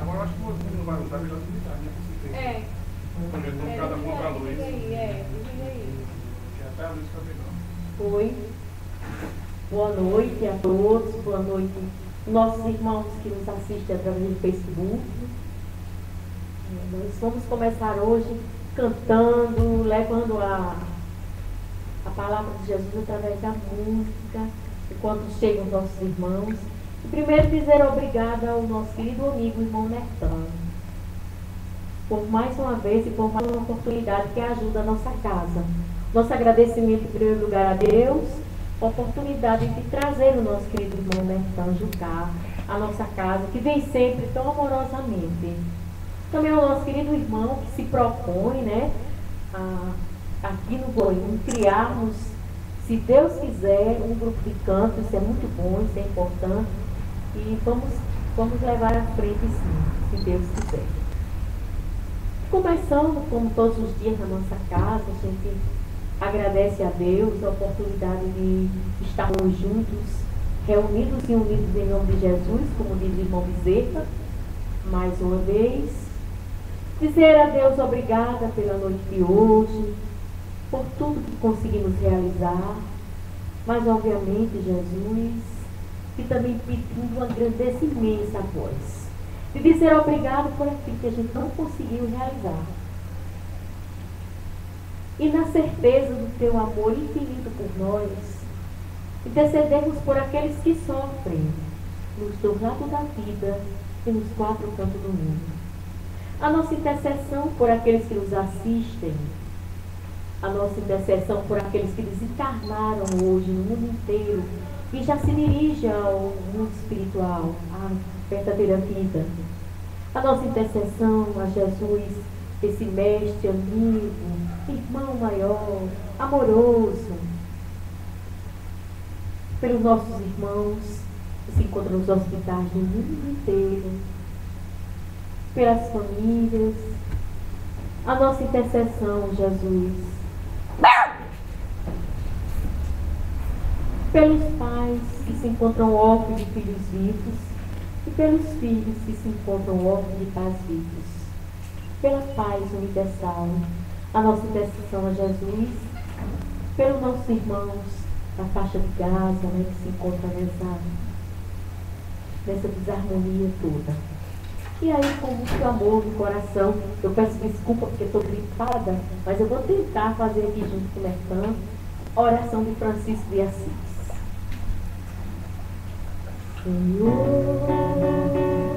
Agora eu acho que você não vai usar melhor utilidade, né? É. Quando eu estou cada contra a luz. É, que até a luz fica melhor. Oi. Boa noite a todos, boa noite nossos irmãos que nos assistem através do Facebook. É, nós vamos começar hoje cantando, levando a, a palavra de Jesus através da música, enquanto chegam os nossos irmãos. E primeiro dizer obrigada ao nosso querido amigo irmão Nertano, por mais uma vez e por mais uma oportunidade que ajuda a nossa casa. Nosso agradecimento em primeiro lugar a Deus, a oportunidade de trazer o nosso querido irmão Nertano Jucá à nossa casa, que vem sempre tão amorosamente. Também ao nosso querido irmão que se propõe, né, a, aqui no Goiânia, criarmos, se Deus quiser, um grupo de canto, isso é muito bom, isso é importante e vamos, vamos levar à frente sim, se Deus quiser. Começando, como todos os dias na nossa casa, a gente agradece a Deus a oportunidade de estarmos juntos, reunidos e unidos em nome de Jesus, como diz o irmão Bezerra, mais uma vez. Dizer a Deus obrigada pela noite de hoje, por tudo que conseguimos realizar, mas obviamente, Jesus, e também pedindo uma grandeza imensa a vós. De dizer obrigado por aquilo que a gente não conseguiu realizar. E na certeza do teu amor infinito por nós, intercedermos por aqueles que sofrem nos dois lados da vida e nos quatro cantos do mundo. A nossa intercessão por aqueles que nos assistem, a nossa intercessão por aqueles que desencarnaram hoje no mundo inteiro e já se dirige ao mundo espiritual, à verdadeira vida. A nossa intercessão a Jesus, esse mestre, amigo, irmão maior, amoroso, pelos nossos irmãos que se encontram nos hospitais do mundo inteiro, pelas famílias, a nossa intercessão, Jesus, pelos pais que se encontram órfãos de filhos vivos e pelos filhos que se encontram órfãos de pais vivos. Pela paz universal, a nossa intercessão a Jesus, pelos nossos irmãos da faixa de Gaza, né, que se encontram nessa, nessa desarmonia toda. E aí, com muito amor no coração, eu peço desculpa porque estou gripada, mas eu vou tentar fazer aqui junto com o Mertan, a oração de Francisco de Assis. Senhor. perdoando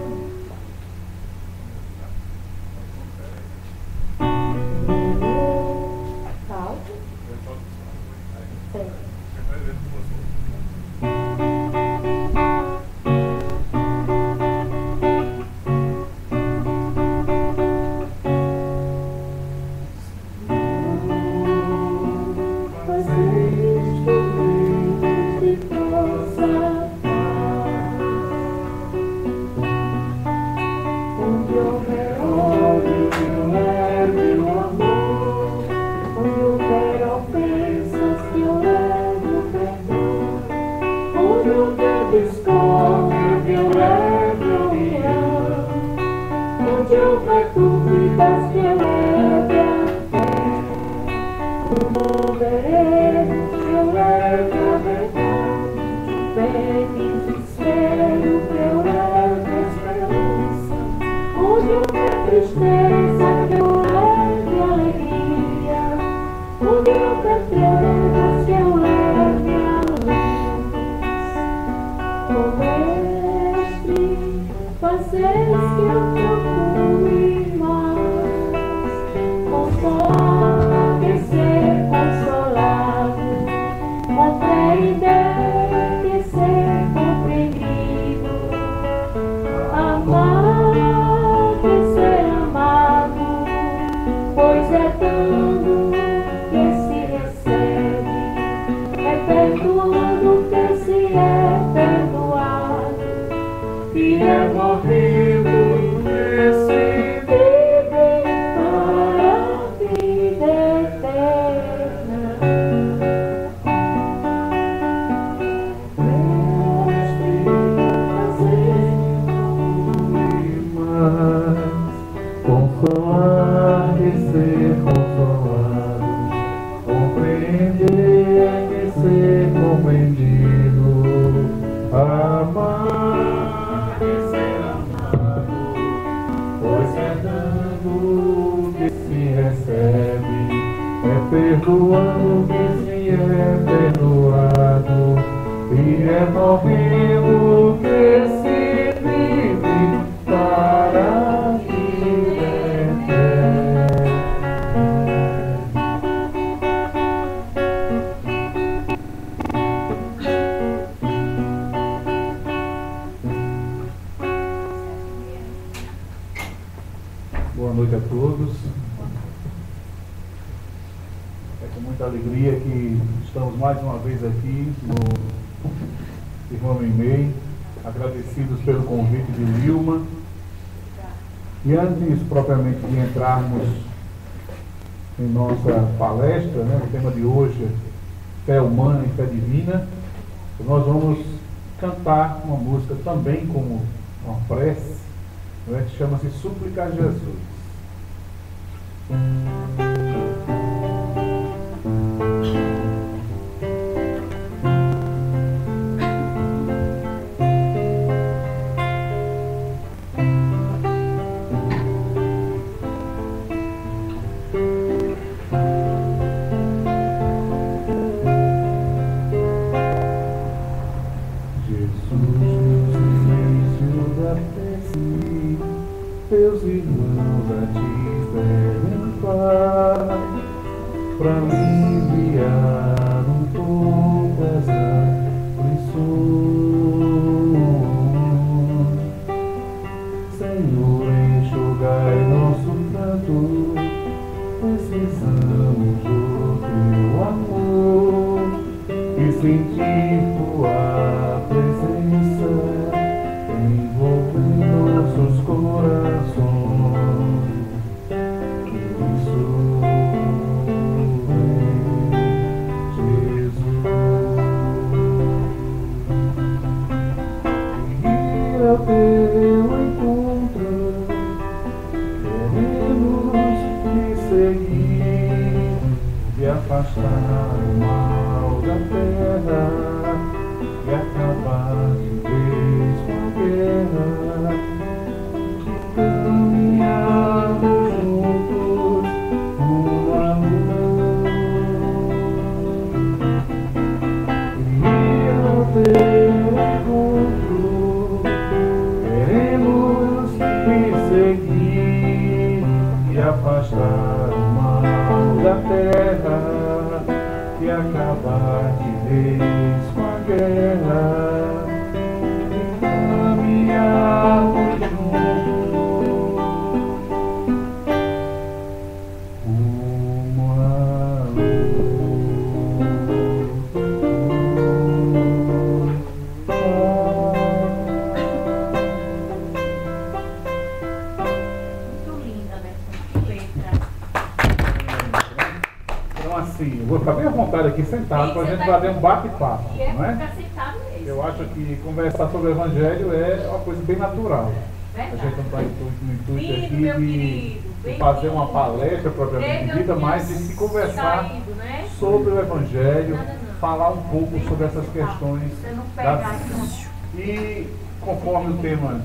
natural. Verdade. A gente não está no intuito aqui de, de, fazer uma palestra propriamente dita, mas de se conversar saído, né? sobre o Evangelho, não. falar um pouco sobre essas questões. Das... E conforme o tema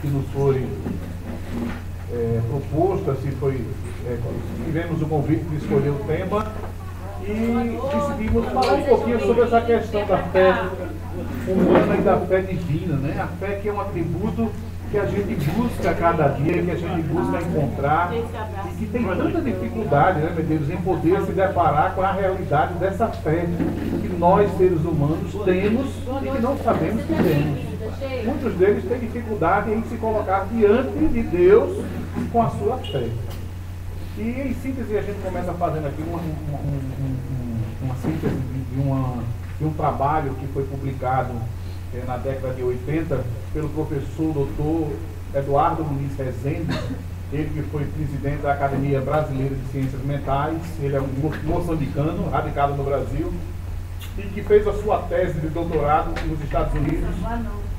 que nos foi é, proposto, assim foi, é, tivemos o convite de escolher o tema e decidimos falar um pouquinho sobre essa questão da fé humana e da fé divina, né? A fé que é um atributo que a gente busca cada dia, que a gente busca encontrar e que tem tanta dificuldade, né, meu Deus, em poder se deparar com a realidade dessa fé que nós, seres humanos, temos e que não sabemos que temos. Muitos deles têm dificuldade em se colocar diante de Deus com a sua fé. E em síntese a gente começa fazendo aqui uma, uma, uma, uma síntese de, uma, de um trabalho que foi publicado eh, na década de 80 pelo professor doutor Eduardo Muniz Rezende, ele que foi presidente da Academia Brasileira de Ciências Mentais, ele é um moçambicano, radicado no Brasil, e que fez a sua tese de doutorado nos Estados Unidos.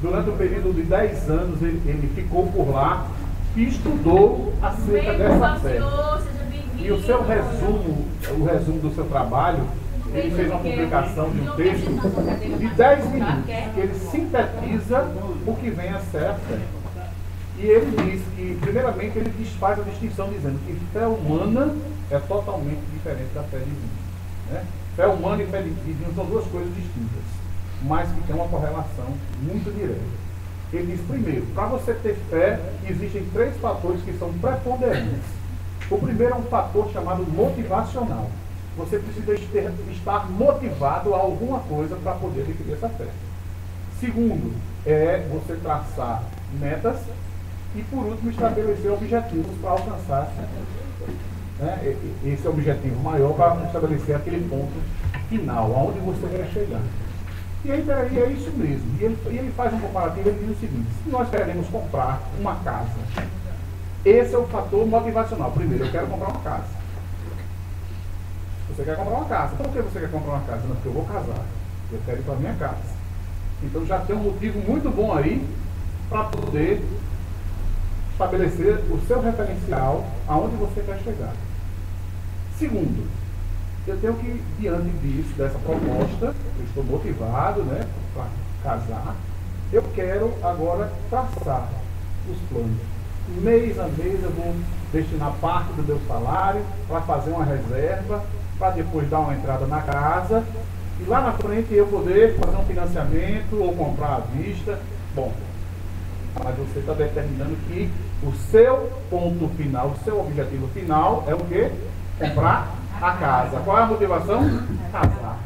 Durante um período de 10 anos ele, ele ficou por lá que estudou acerca dessa fé. E o seu resumo, o resumo do seu trabalho, ele fez uma publicação de um texto de 10 minutos, que ele sintetiza o que vem a ser. E ele diz que, primeiramente, ele faz a distinção dizendo que fé humana é totalmente diferente da fé divina. Né? Fé humana e fé divina são duas coisas distintas, mas que têm uma correlação muito direta. Ele diz, primeiro, para você ter fé, existem três fatores que são preponderantes. O primeiro é um fator chamado motivacional. Você precisa ter, estar motivado a alguma coisa para poder adquirir essa fé. Segundo, é você traçar metas e, por último, estabelecer objetivos para alcançar né, esse objetivo maior, para estabelecer aquele ponto final, aonde você quer chegar. E aí, é isso mesmo. E ele, ele faz um comparativo, ele diz o seguinte, se nós queremos comprar uma casa, esse é o fator motivacional. Primeiro, eu quero comprar uma casa. Você quer comprar uma casa. Por que você quer comprar uma casa? Não, porque eu vou casar. Eu quero ir para a minha casa. Então já tem um motivo muito bom aí para poder estabelecer o seu referencial aonde você quer chegar. Segundo, eu tenho que, diante disso, dessa proposta, eu estou motivado né, para casar, eu quero agora traçar os planos. Mês a mês eu vou destinar parte do meu salário para fazer uma reserva, para depois dar uma entrada na casa e lá na frente eu poder fazer um financiamento ou comprar à vista. Bom, mas você está determinando que o seu ponto final, o seu objetivo final é o quê? Comprar a casa. Qual é a motivação? Casar.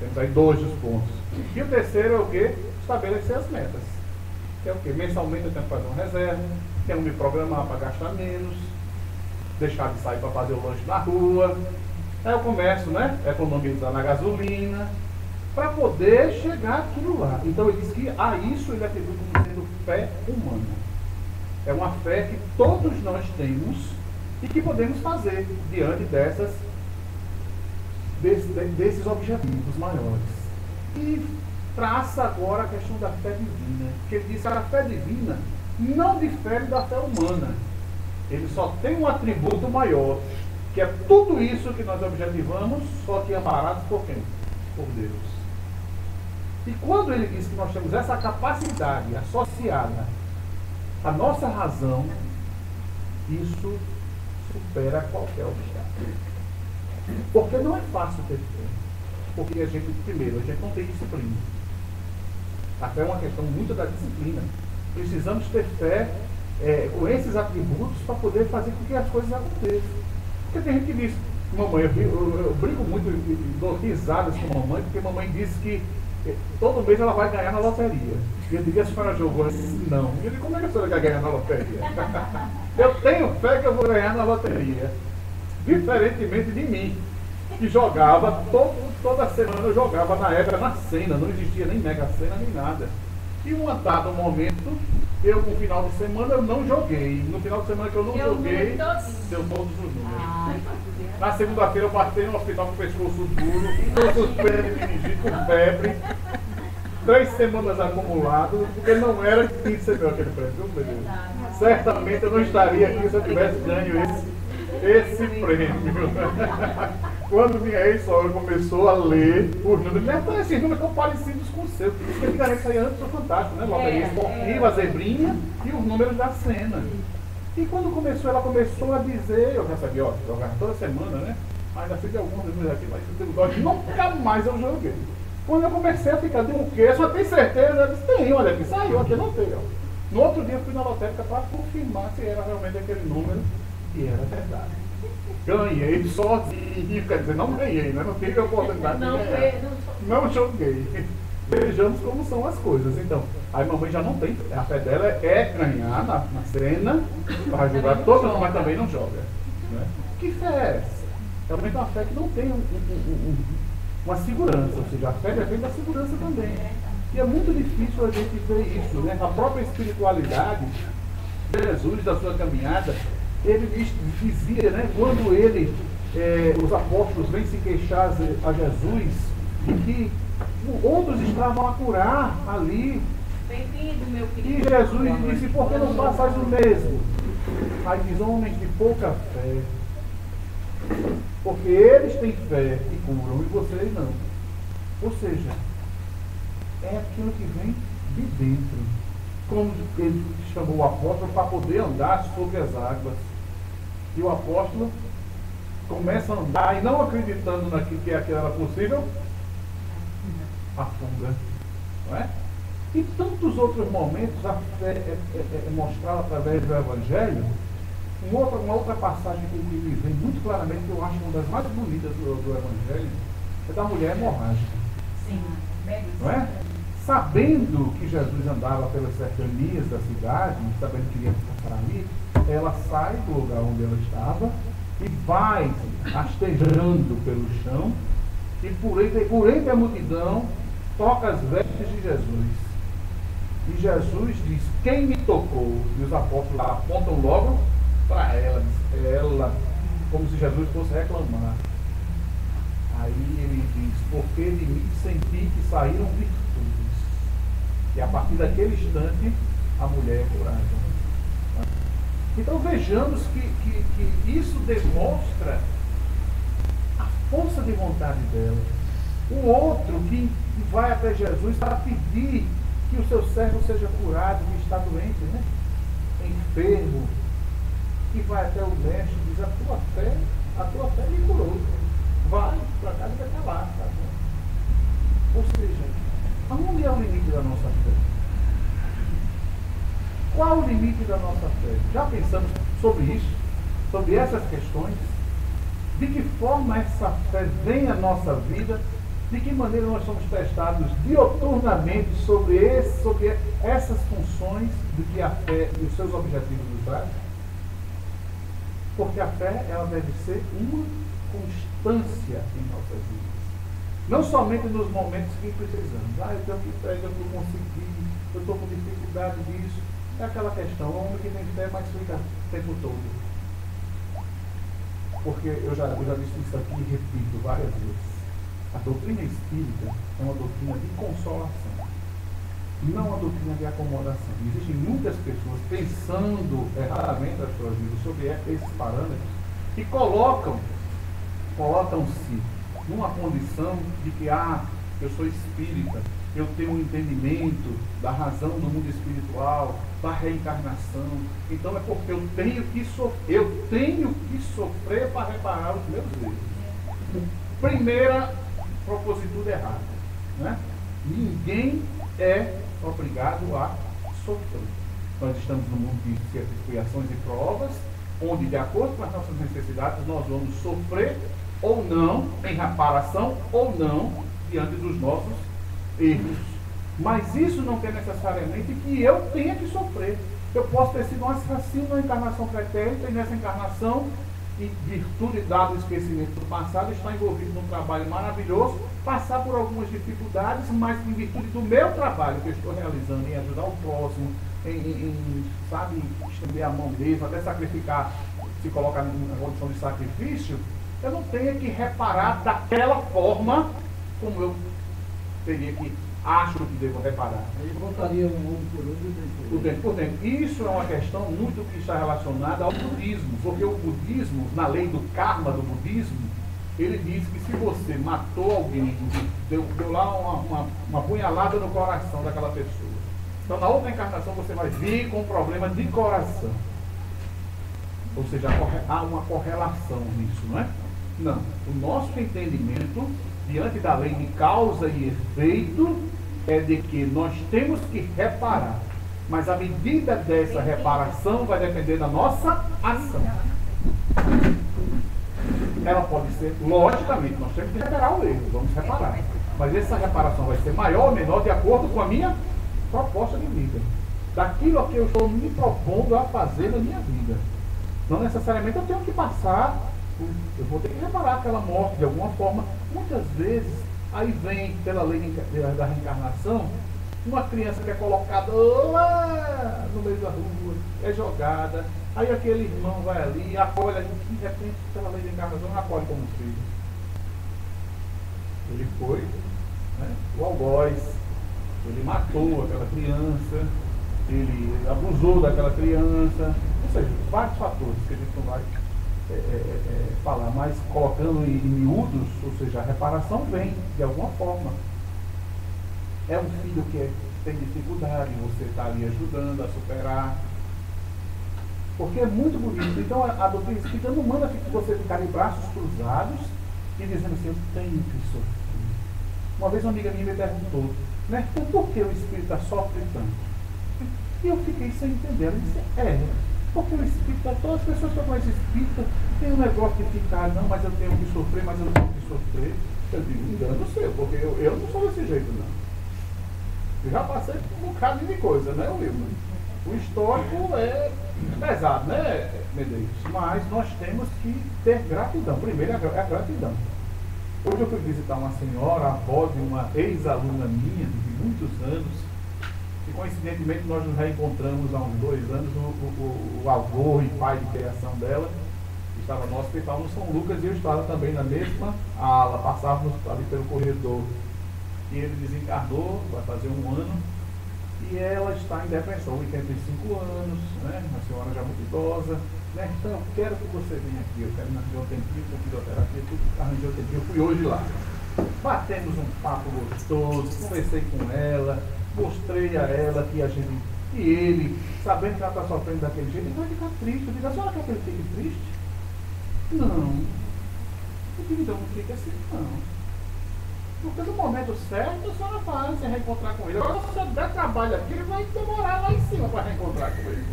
Temos aí dois dos pontos. E o terceiro é o quê? Estabelecer as metas. É o quê? Mensalmente eu tenho que fazer uma reserva, tenho que me programar para gastar menos, deixar de sair para fazer o lanche na rua. Aí eu começo, né? Economizar na gasolina, para poder chegar aquilo lá. Então ele diz que a isso ele atribui como sendo fé humana. É uma fé que todos nós temos e que podemos fazer diante dessas, desses objetivos maiores. E traça agora a questão da fé divina, que ele diz que a fé divina não difere da fé humana. Ele só tem um atributo maior, que é tudo isso que nós objetivamos, só que amparados por quem? Por Deus. E quando ele diz que nós temos essa capacidade associada à nossa razão, isso supera qualquer obstáculo. Porque não é fácil ter fé. Porque a gente, primeiro, a gente não tem disciplina. A fé é uma questão muito da disciplina. Precisamos ter fé é, com esses atributos para poder fazer com que as coisas aconteçam. Porque tem gente que diz, mamãe, eu, eu, eu brinco muito dou risadas com a mamãe, porque mamãe disse que eh, todo mês ela vai ganhar na loteria. E eu digo, a senhora jogou? assim? não. Eu digo, como é que a senhora quer ganhar na loteria? eu tenho fé que eu vou ganhar na loteria. Diferentemente de mim, que jogava, todo, toda semana eu jogava na época na cena, não existia nem mega cena nem nada. E um dado momento, eu no final de semana eu não joguei. No final de semana que eu não eu joguei, deu todos os números. Ah, Na segunda-feira eu passei no hospital com o pescoço duro, com suspeita de meningite, com febre. Três semanas acumulado, porque não era que meu aquele prêmio, meu Deus. Certamente eu não estaria aqui se eu tivesse ganho esse, esse prêmio. Quando minha ex-sogra começou a ler os números, né, esses números tão parecidos com o seu. Porque antigamente saía antes do Fantástico, né? Loteria é, esportiva, é. zebrinha e os números da cena. E quando começou, ela começou a dizer, eu já sabia, ó, jogar toda semana, né? Ainda fiz alguns números aqui, mas eu nunca mais eu joguei. Quando eu comecei a ficar, de um quê? Só tem certeza? Eu disse, tem, olha aqui, saiu aqui, não tem, ó. No outro dia eu fui na lotérica para confirmar se era realmente aquele número e era verdade ganhei sozinho, quer dizer, não ganhei, né? não tive a oportunidade não, de ganhar. Não, não joguei. Vejamos como são as coisas. Então, a mamãe já não tem, a fé dela é ganhar na, na cena, para jogar todo mas também não joga. Né? Que fé é essa? Realmente é uma fé que não tem um, um, um, uma segurança, ou seja, a fé depende da segurança também. E é muito difícil a gente ver isso, né? A própria espiritualidade, Jesus, da sua caminhada, ele dizia, né, quando ele, é, os apóstolos vêm se queixar a Jesus, que outros estavam a curar ali. meu querido. E Jesus disse, por que não passas o mesmo? Aí diz, homens de pouca fé. Porque eles têm fé e curam, e vocês não. Ou seja, é aquilo que vem de dentro. Como ele chamou o apóstolo para poder andar sobre as águas. E o apóstolo começa a andar e não acreditando naquilo que é aquilo era possível, afunda. Não é? E tantos outros momentos a fé é, é, é mostrada através do Evangelho. Uma outra, uma outra passagem que me vem muito claramente, que eu acho uma das mais bonitas do, do Evangelho, é da mulher hemorrágica. Sim, não é? Sabendo que Jesus andava pelas cercanias da cidade, sabendo que iria passar ali, ela sai do lugar onde ela estava e vai rastejando pelo chão e por entre, por entre a multidão toca as vestes de Jesus. E Jesus diz, quem me tocou? E os apóstolos apontam logo para ela, ela, como se Jesus fosse reclamar. Aí ele diz, porque de mim senti que saíram virtudes. E a partir daquele instante, a mulher é curada. Então vejamos que, que, que isso demonstra a força de vontade dela. O outro que vai até Jesus para pedir que o seu servo seja curado, que está doente, né? enfermo, que vai até o mestre e diz, a tua fé, a tua fé me curou. Vai para casa e vai lá. Tá Ou seja, aonde é o limite da nossa fé? Qual o limite da nossa fé? Já pensamos sobre isso? Sobre essas questões? De que forma essa fé vem à nossa vida? De que maneira nós somos testados dioturnamente sobre, esse, sobre essas funções de que a fé e os seus objetivos nos trazem? Porque a fé ela deve ser uma constância em nossas vidas. Não somente nos momentos que precisamos. Ah, eu tenho que fé, eu não consegui, eu estou com dificuldade disso. É aquela questão, o homem que tem fé, mas fica o tempo todo. Porque eu já, eu já disse isso aqui e repito várias vezes. A doutrina espírita é uma doutrina de consolação, não uma doutrina de acomodação. Existem muitas pessoas pensando erradamente as suas vidas sobre esses parâmetros e colocam, colocam-se numa condição de que, ah, eu sou espírita, eu tenho um entendimento da razão do mundo espiritual, da reencarnação. Então é porque eu tenho que sofrer, eu tenho que sofrer para reparar os meus erros. Primeira propositude errada. Né? Ninguém é obrigado a sofrer. Nós estamos no mundo de expiações e provas, onde, de acordo com as nossas necessidades, nós vamos sofrer ou não, em reparação ou não, diante dos nossos erros. Mas isso não quer necessariamente que eu tenha que sofrer. Eu posso ter sido um assassino na encarnação pretérita e nessa encarnação em virtude dado o esquecimento do passado, está envolvido num trabalho maravilhoso, passar por algumas dificuldades, mas em virtude do meu trabalho que eu estou realizando em ajudar o próximo, em, em, sabe, estender a mão mesmo, até sacrificar, se colocar na condição de sacrifício, eu não tenho que reparar daquela forma como eu teria que acho que devo reparar. Aí voltaria um ovo por ovo e o dente por dentro. Isso é uma questão muito que está relacionada ao budismo, porque o budismo, na lei do karma do budismo, ele diz que se você matou alguém, deu, deu lá uma, uma, uma punhalada no coração daquela pessoa, então na outra encarnação você vai vir com um problema de coração. Ou seja, há uma correlação nisso, não é? Não. O nosso entendimento, diante da lei de causa e efeito, é de que nós temos que reparar. Mas a medida dessa reparação vai depender da nossa ação. Ela pode ser, logicamente, nós temos que reparar o erro, vamos reparar. Mas essa reparação vai ser maior ou menor de acordo com a minha proposta de vida. Daquilo que eu estou me propondo a fazer na minha vida. Não necessariamente eu tenho que passar, eu vou ter que reparar aquela morte de alguma forma. Muitas vezes Aí vem, pela lei da reencarnação, uma criança que é colocada lá no meio da rua, é jogada, aí aquele irmão vai ali, acolhe, de repente, pela lei da encarnação, acolhe como filho. Ele foi né, o algoz, ele matou aquela criança, ele abusou daquela criança, ou seja, vários fatores que a gente não vai é, é, é, falar, mas colocando em, miúdos, ou seja, a reparação vem de alguma forma. É um filho que é, tem dificuldade, você está ali ajudando a superar. Porque é muito bonito. Então a, a doutrina espírita não manda você ficar de braços cruzados e dizendo assim, eu tenho que sofrer. Uma vez uma amiga minha me perguntou, né, por que o espírita sofre tanto? E eu fiquei sem entender. Ela disse, é, porque o espírita, todas as pessoas que conhecem espírita tem um negócio de ficar, não, mas eu tenho que sofrer, mas eu tenho que sofrer. Eu digo, engano seu, porque eu, eu não sou desse jeito, não. Eu já passei por um bocado de coisa, né, Wilma? O histórico é pesado, né, Medeiros? Mas nós temos que ter gratidão. Primeiro é a gratidão. Hoje eu fui visitar uma senhora, avó de uma ex-aluna minha, de muitos anos, coincidentemente nós nos reencontramos há uns dois anos, o, o, o avô e pai de criação dela estava no hospital no São Lucas e eu estava também na mesma ala, passávamos ali pelo corredor. E ele desencarnou, vai fazer um ano, e ela está em depressão, 85 anos, né? uma senhora já muito idosa. Né? Então, eu quero que você venha aqui, eu quero um tempinho com fisioterapia, tudo um tempinho, eu fui hoje lá. Batemos um papo gostoso, conversei com ela, mostrei a ela que a gente, e ele, sabendo que ela está sofrendo daquele jeito, ele vai ficar triste. Eu digo, a senhora quer que ele fique triste? Não. Eu digo, então não fica assim, não. Porque no momento certo a senhora vai se reencontrar com ele. Agora, se você der trabalho aqui, ele vai demorar lá em cima para reencontrar com ele.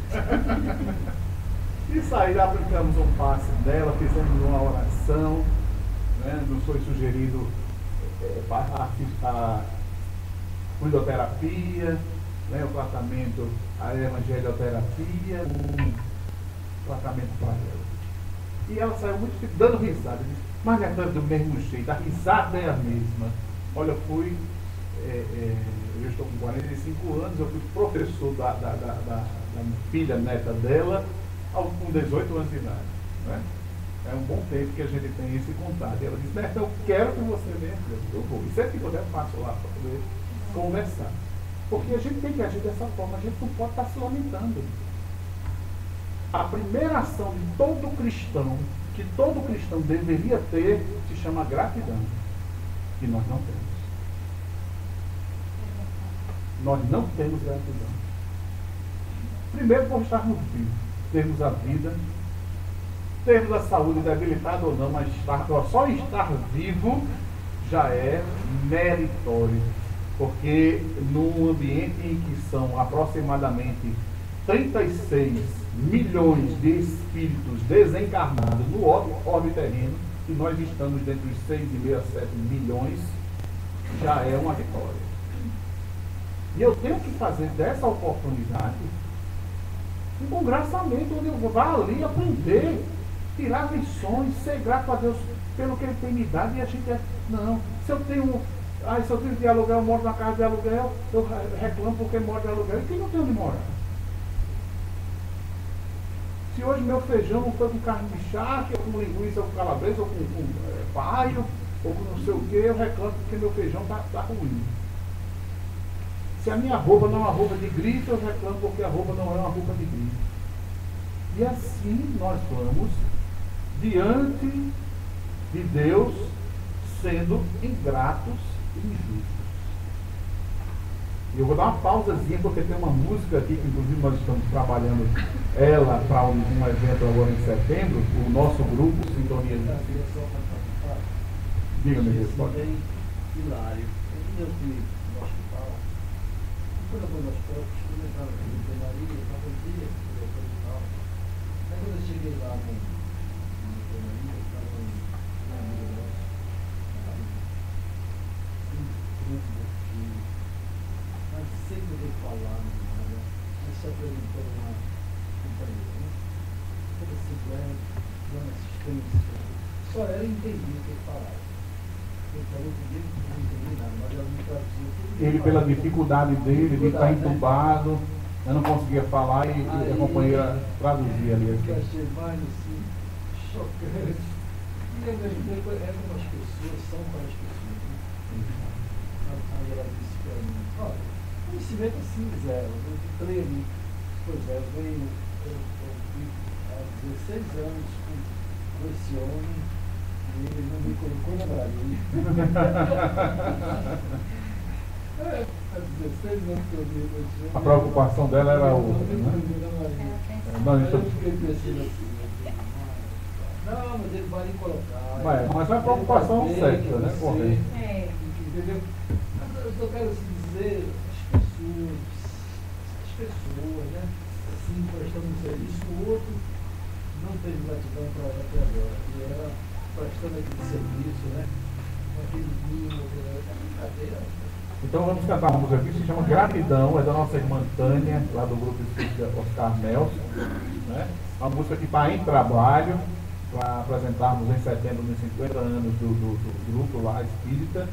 Isso aí, aplicamos um passe dela, fizemos uma oração, né? nos foi sugerido é, a, a fluidoterapia, né? o tratamento, a evangelioterapia, um tratamento para ela. E ela saiu muito dando risada. Disse, mas é do mesmo jeito, a risada é a mesma. Olha, eu fui, é, é, eu estou com 45 anos, eu fui professor da, da, da, da, da filha neta dela com 18 anos de idade. Né? É um bom tempo que a gente tem esse contato. E ela disse, Neto, eu quero que você venha. Eu vou. E sempre que eu passo lá para poder conversar. Porque a gente tem que agir dessa forma, a gente não pode estar se lamentando. A primeira ação de todo cristão que todo cristão deveria ter se chama gratidão. E nós não temos. Nós não temos gratidão. Primeiro por estarmos vivos, termos a vida, termos a saúde debilitada ou não, mas estar, só estar vivo já é meritório. Porque num ambiente em que são aproximadamente 36 milhões de espíritos desencarnados no orbe terreno, e nós estamos dentro dos 6,5 a 7 milhões, já é uma vitória. E eu tenho que fazer dessa oportunidade um congraçamento onde eu vá ali aprender, tirar lições, ser grato a Deus pelo que Ele tem me dado, e a gente é. Não, se eu tenho. Ah, se eu tenho de aluguel, eu moro na casa de aluguel, eu reclamo porque moro de aluguel. E quem não tem onde morar? Se hoje meu feijão não foi com carne de charque, ou com linguiça, ou com calabresa, ou com, com é, paio, ou com não sei o que, eu reclamo porque meu feijão está tá ruim. Se a minha roupa não é uma roupa de grito, eu reclamo porque a roupa não é uma roupa de grito. E assim nós vamos diante de Deus sendo ingratos e injustos. Eu vou dar uma pausazinha porque tem uma música aqui que inclusive nós estamos trabalhando ela para um, um, evento agora em setembro, o nosso grupo Sintonia de Diga-me, Deus, pode. Hilário, eu fui no hospital, quando eu fui no hospital, eu costumo entrar na enfermaria, eu estava um dia, eu hospital. Aí quando eu cheguei lá no, na enfermaria, eu estava um amigo nosso, um grupo nada, mas se apresentou uma né? toda dando assistência. Só ela entendia o que ele falava. Ele falou comigo não nada, mas ela me traduzia tudo. Ele, pela dificuldade dele, de estar entubado, né? eu não conseguia falar e, Aí, a companheira traduzia ali. Que eu achei mais assim, chocante. E eu lembrei, é como as pessoas são para as pessoas. Né? Aí ela disse para mim, olha, conhecimento assim, zero. Eu entrei ali, pois é, eu venho, eu, eu há 16 anos com, com esse homem e ele não me colocou na Brasília. é, há 16 anos que eu vi com esse homem. A preocupação dela era outra, né? Nós estamos... Não, mas ele vai colocar. Mas, mas é uma preocupação certa, né? Correto. É. Entendeu? Mas eu só quero assim, dizer as pessoas, as pessoas, né? Assim, prestando um serviço, o outro não teve gratidão para ela até agora. E ela prestando aquele serviço, né? Com aquele vinho, é brincadeira. Então vamos cantar uma música aqui que se chama Gratidão, é da nossa irmã Tânia, lá do grupo Espírita Oscar Nelson. Né? Uma música que está em trabalho para apresentarmos em setembro nos 50 anos do, do, do grupo lá espírita.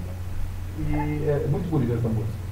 E é muito bonita essa música.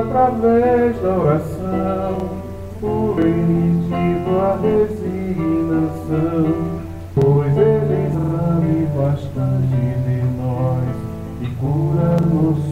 através da oração, corretivo a resignação, pois ele sabe bastante de nós e cura-nos.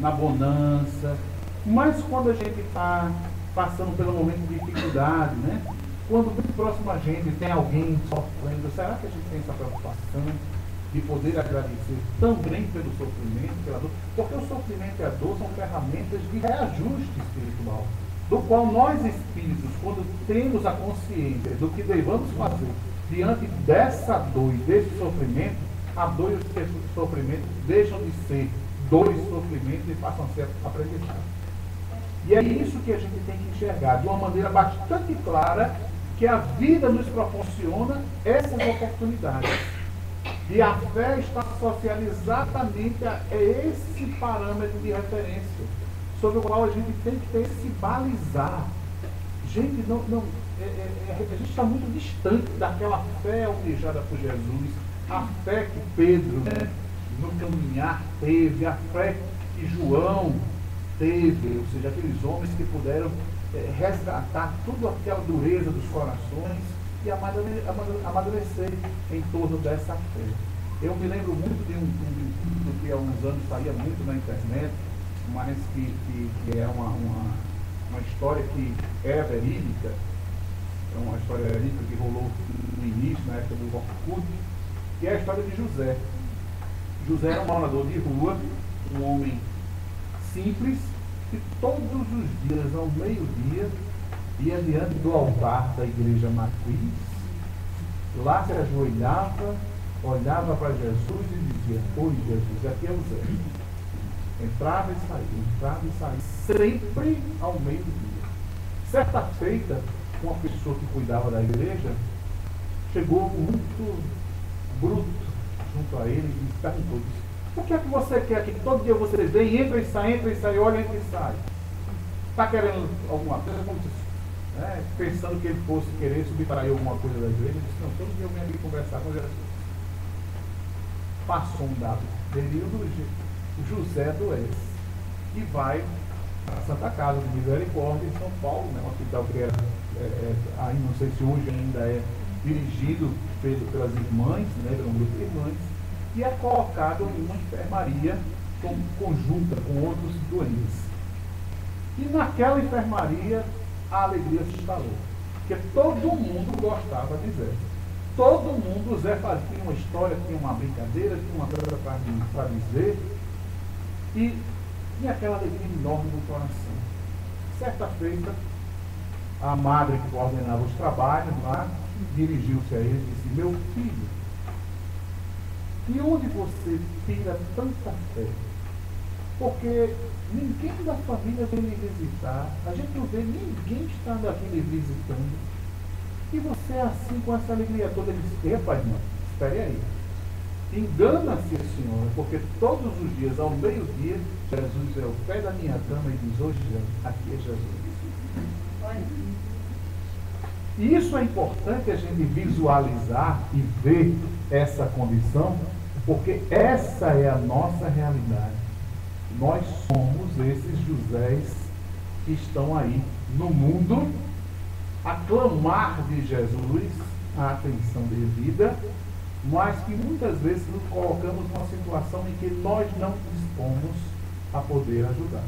Na bonança, mas quando a gente está passando pelo momento de dificuldade, né? Quando muito próximo a gente tem alguém sofrendo, será que a gente tem essa preocupação de poder agradecer também pelo sofrimento, pela dor? Porque o sofrimento e a dor são ferramentas de reajuste espiritual, do qual nós espíritos, quando temos a consciência do que devemos fazer diante dessa dor e desse sofrimento, a dor e o sofrimento deixam de ser dores, sofrimentos e passam a ser aprendizados. E é isso que a gente tem que enxergar de uma maneira bastante clara que a vida nos proporciona essas oportunidades. E a fé está associada exatamente a esse parâmetro de referência, sobre o qual a gente tem que ter se balizar. Gente, não, não, a gente está muito distante daquela fé almejada por Jesus, a fé que Pedro, né, no caminhar teve, a fé que João teve, ou seja, aqueles homens que puderam é, resgatar toda aquela dureza dos corações e amadurecer em torno dessa fé. Eu me lembro muito de um, livro que há uns anos saía muito na internet, mas que, que, que é uma, uma, uma história que é verídica, é uma história verídica que rolou no início, na época do Orkut, que é a história de José. José era um morador de rua, um homem simples, que todos os dias, ao meio-dia, ia diante do altar da igreja matriz, lá se ajoelhava, olhava para Jesus e dizia, Oi Jesus, aqui é o Zé. Entrava e saía, entrava e saía, sempre ao meio-dia. Certa feita, uma pessoa que cuidava da igreja chegou muito bruto junto a ele e perguntou: disse, O que é que você quer aqui? Todo dia você vem, entra e sai, entra e sai, olha, entra e sai. Está querendo alguma coisa? Como né, pensando que ele fosse querer subtrair alguma coisa da igreja, disse: Não, todo dia eu venho aqui conversar com Jesus. Passou um dado período, José adoece e vai a Santa Casa de Misericórdia em São Paulo, né, um hospital que era é, é, não sei se hoje ainda é dirigido pelas irmãs, né, pelo grupo de irmãs, e é colocado em uma enfermaria com, conjunta com outros doentes. E naquela enfermaria a alegria se instalou. Porque todo mundo gostava de Zé. Todo mundo, o Zé fazia uma história, tinha uma brincadeira, tinha uma coisa para dizer. E tinha aquela alegria enorme no coração. Certa feita, a madre que coordenava os trabalhos lá dirigiu-se a ele e disse, meu filho, de onde você tira tanta fé? Porque ninguém da família vem lhe visitar, a gente não vê ninguém estando aqui lhe visitando. E você é assim com essa alegria toda, ele disse, epa, irmão, espere aí. Engana-se a senhora, porque todos os dias, ao meio-dia, Jesus é o pé da minha cama e diz, hoje aqui é Jesus. E isso é importante a gente visualizar e ver essa condição, porque essa é a nossa realidade. Nós somos esses Josés que estão aí no mundo a clamar de Jesus a atenção devida, mas que muitas vezes nos colocamos numa situação em que nós não dispomos a poder ajudar.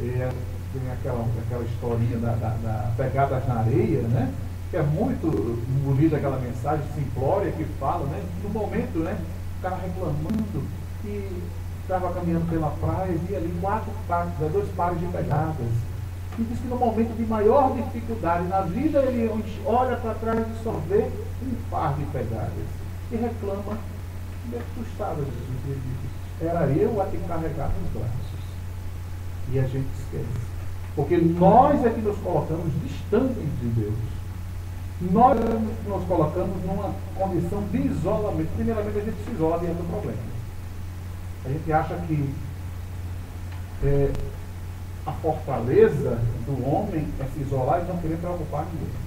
É, tem aquela, aquela historinha da, da, da pegadas na areia, né? É muito bonita aquela mensagem simplória que fala, né? No momento, né? O cara reclamando que estava caminhando pela praia e via ali quatro pares, né, dois pares de pegadas. E diz que no momento de maior dificuldade na vida, ele olha para trás e só vê um par de pegadas. E reclama, onde é que tu estava, Jesus? Era eu a te carregar nos braços. E a gente esquece. Porque nós é que nos colocamos distantes de Deus. Nós nos colocamos numa condição de isolamento. Primeiramente, a gente se isola diante do problema. A gente acha que é, a fortaleza do homem é se isolar e não querer preocupar ninguém.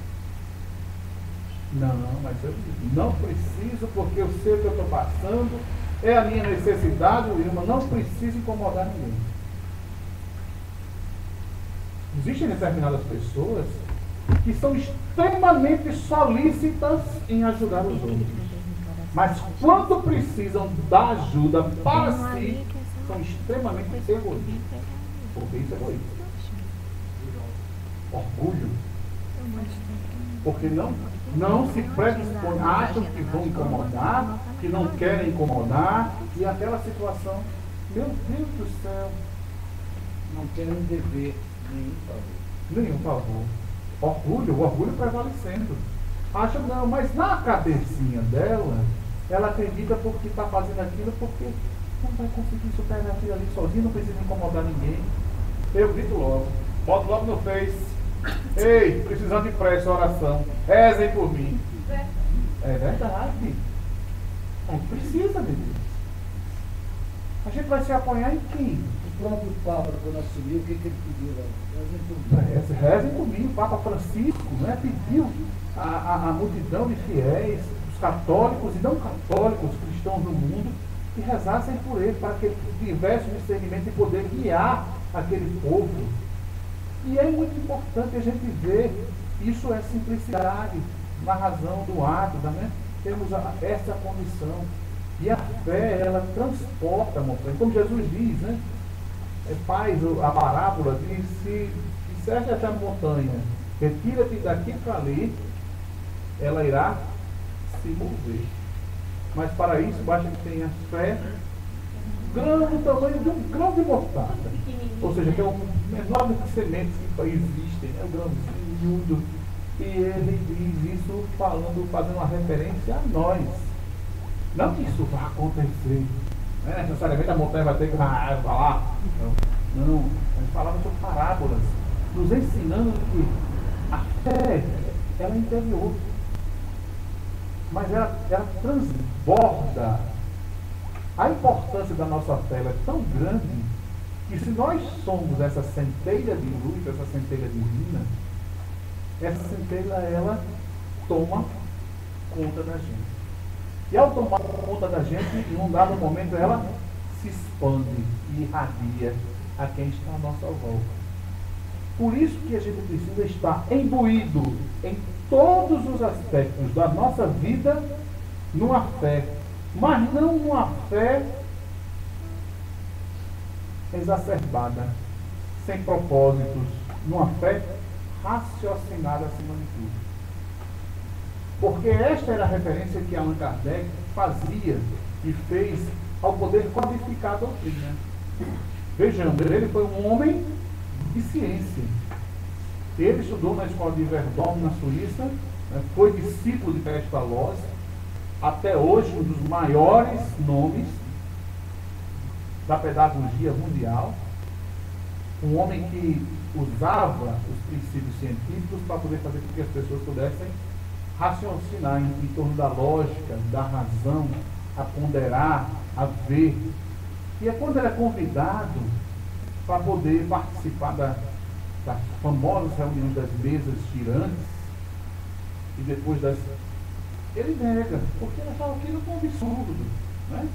Não, mas eu não preciso, porque eu sei o que eu estou passando, é a minha necessidade, Wilma, não preciso incomodar ninguém. Existem determinadas pessoas que são extremamente solícitas em ajudar os outros. Mas quando precisam da ajuda para si, são extremamente egoístas. Porque isso é egoísmo. Orgulho. Porque não, não se predispõem, acham que vão incomodar, que não querem incomodar, e aquela situação, meu Deus do céu, não querem dever nenhum favor. Nenhum favor. Orgulho, o orgulho prevalecendo. Acha, não, mas na cabecinha dela, ela acredita porque está fazendo aquilo, porque não vai conseguir superar aquilo ali sozinho, não precisa incomodar ninguém. Eu grito logo, boto logo no Face. Ei, precisando de pressa, oração. Rezem por mim. É verdade. Não precisa de Deus. A gente vai se apoiar em quem? O próprio Papa, quando assumiu, o que, que ele pediu lá? Rezem mim. O Papa Francisco né, pediu a multidão de fiéis, os católicos e não católicos, cristãos no mundo, que rezassem por ele, para que ele tivesse o discernimento e poder guiar aquele povo. E é muito importante a gente ver, isso é simplicidade, na razão do ato, né? temos a, essa condição. E a fé, ela transporta. Como Jesus diz, né? Faz a parábola de se disseste essa montanha, retira-te daqui para ali, ela irá se mover. Mas para isso basta que tenha fé grão do tamanho de um grão de mostarda. Ou seja, que é o menor das sementes que existem, é o grãozinho miúdo. E ele diz isso falando, fazendo uma referência a nós. Não que isso vá acontecer. Não é necessariamente a montanha vai ter que ah, falar. Não, não. Gente falava sobre parábolas, nos ensinando que a fé, ela é interior. Mas ela, ela transborda a importância da nossa fé é tão grande que se nós somos essa centelha de luz, essa centelha divina, essa centelha ela toma conta da gente. E ao tomar conta da gente, em um dado momento ela se expande e irradia a quem está à nossa volta. Por isso que a gente precisa estar imbuído em todos os aspectos da nossa vida numa fé, mas não numa fé exacerbada, sem propósitos, numa fé raciocinada acima de tudo. Porque esta era a referência que Allan Kardec fazia e fez ao poder codificar a doutrina. Vejamos, ele foi um homem de ciência. Ele estudou na escola de Verdun, na Suíça, né, foi discípulo de Pestalozzi, até hoje um dos maiores nomes da pedagogia mundial. Um homem que usava os princípios científicos para poder fazer com que as pessoas pudessem raciocinar em, em torno da lógica, da razão, a ponderar, a ver. E é quando ele é convidado para poder participar da, das famosas reuniões das mesas tirantes, e depois das. Ele nega, porque ele achava aquilo um absurdo. Né?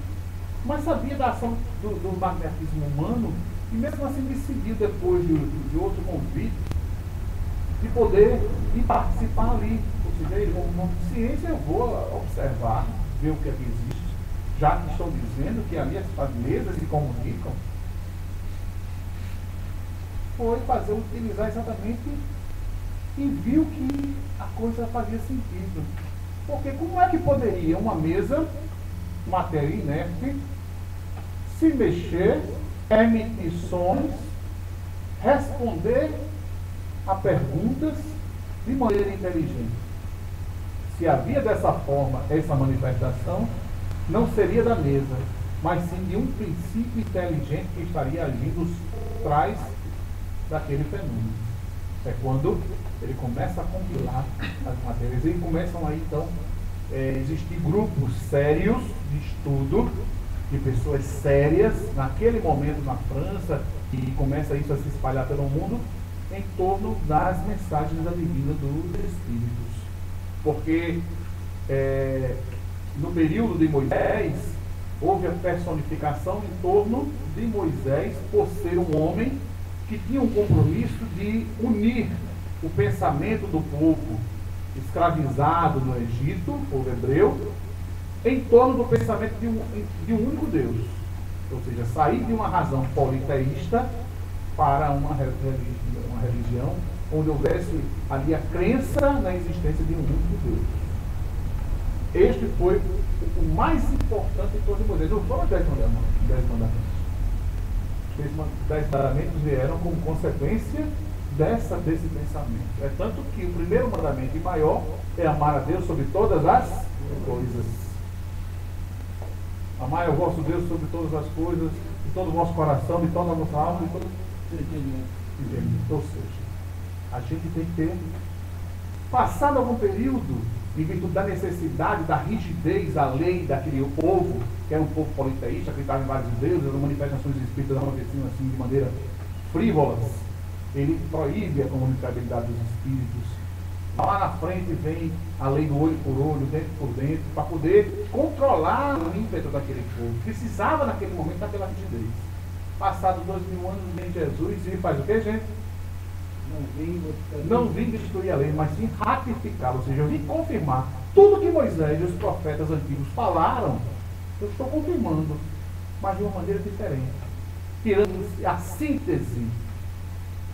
Mas sabia da ação do, do magnetismo humano, e mesmo assim decidiu, depois de, de outro convite, de poder ir participar ali. Ele, como ciência, eu vou observar, ver o que é que existe, já que estão dizendo que ali as mesas se comunicam, foi fazer, utilizar exatamente e viu que a coisa fazia sentido. Porque como é que poderia uma mesa, matéria inerte, se mexer, emitir sons, responder a perguntas de maneira inteligente? Se havia dessa forma essa manifestação, não seria da mesa, mas sim de um princípio inteligente que estaria agindo traz daquele fenômeno. É quando ele começa a compilar as matérias e começam aí então é, existir grupos sérios de estudo de pessoas sérias naquele momento na França e começa isso a se espalhar pelo mundo em torno das mensagens da divina dos Espíritos. Porque é, no período de Moisés, houve a personificação em torno de Moisés por ser um homem que tinha um compromisso de unir o pensamento do povo escravizado no Egito, povo hebreu, em torno do pensamento de um, de um único Deus. Ou seja, sair de uma razão politeísta para uma religião onde houvesse ali a crença na existência de um único Deus. Este foi o mais importante de todos os Moisés. Não foram dez mandamentos. Os dez mandamentos vieram como consequência dessa, desse pensamento. É tanto que o primeiro mandamento e maior é amar a Deus sobre todas as coisas. Amar o vosso Deus sobre todas as coisas, de todo o vosso coração, de toda a vossa alma, de todo o entendimento. Ou seja, a gente tem que ter, passado algum período, em virtude da necessidade, da rigidez da lei daquele povo, que era um povo politeísta, acreditava em vários deuses, as manifestações espíritas aconteciam assim de maneira frívolas, ele proíbe a comunicabilidade dos espíritos. Lá na frente vem a lei do olho por olho, dentro por dentro, para poder controlar o ímpeto daquele povo. Precisava naquele momento daquela rigidez. Passados dois mil anos, vem Jesus e faz o que, gente? Não vim destruir a lei, mas sim ratificá-la. Ou seja, eu vim confirmar tudo que Moisés e os profetas antigos falaram, eu estou confirmando, mas de uma maneira diferente. Tirando a síntese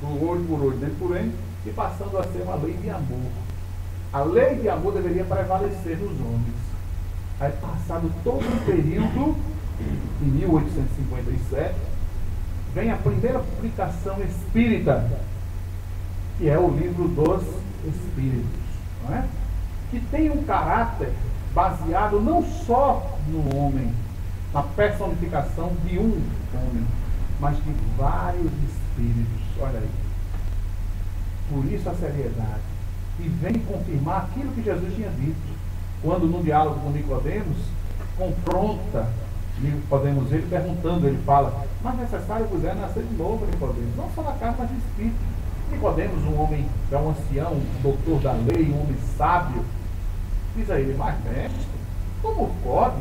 do olho por olho, dentro por dentro, e passando a ser uma lei de amor. A lei de amor deveria prevalecer nos homens. Aí, passado todo o período, em 1857, vem a primeira publicação espírita que é o livro dos Espíritos, não é? que tem um caráter baseado não só no homem, na personificação de um homem, mas de vários espíritos. Olha aí. Por isso a seriedade. E vem confirmar aquilo que Jesus tinha dito. Quando no diálogo com Nicodemos, confronta ver ele perguntando, ele fala, mas necessário vos é nascer de novo, Nicodemos, não só na carne, mas de espírito. Nicodemos, um homem, é um ancião, um doutor da lei, um homem sábio, diz a ele, mas mestre, como pode?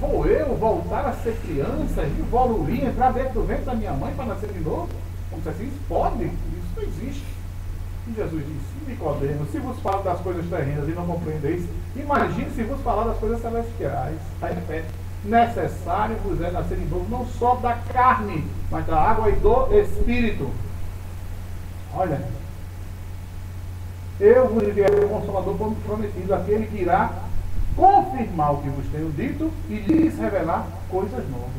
Vou eu voltar a ser criança e volurim, entrar dentro do ventre da minha mãe para nascer de novo? Como se assim, pode? Isso não existe. E Jesus disse, Nicodemo, se vos falo das coisas terrenas e não compreendeis, imagine se vos falar das coisas celestiais. Aí repete, necessário vos é nascer de novo, não só da carne, mas da água e do Espírito. Olha, eu vos enviarei o Consolador prometido, aquele que irá confirmar o que vos tenho dito e lhes revelar coisas novas.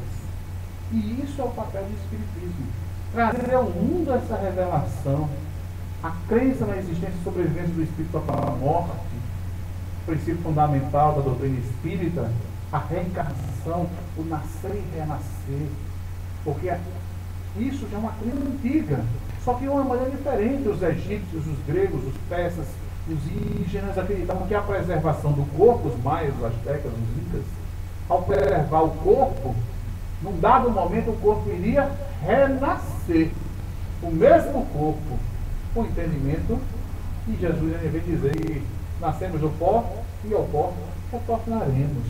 E isso é o papel do Espiritismo. Trazer ao mundo essa revelação, a crença na existência e sobrevivência do Espírito após a morte, princípio fundamental da doutrina espírita, a reencarnação, o nascer e renascer. Porque isso já é uma crença antiga. Só que de uma maneira diferente. Os egípcios, os gregos, os persas, os indígenas acreditavam que a preservação do corpo, os maias, os astecas, os incas, ao preservar o corpo, num dado momento o corpo iria renascer. O mesmo corpo, o entendimento, e Jesus vem dizer nascemos do pó e ao pó retornaremos.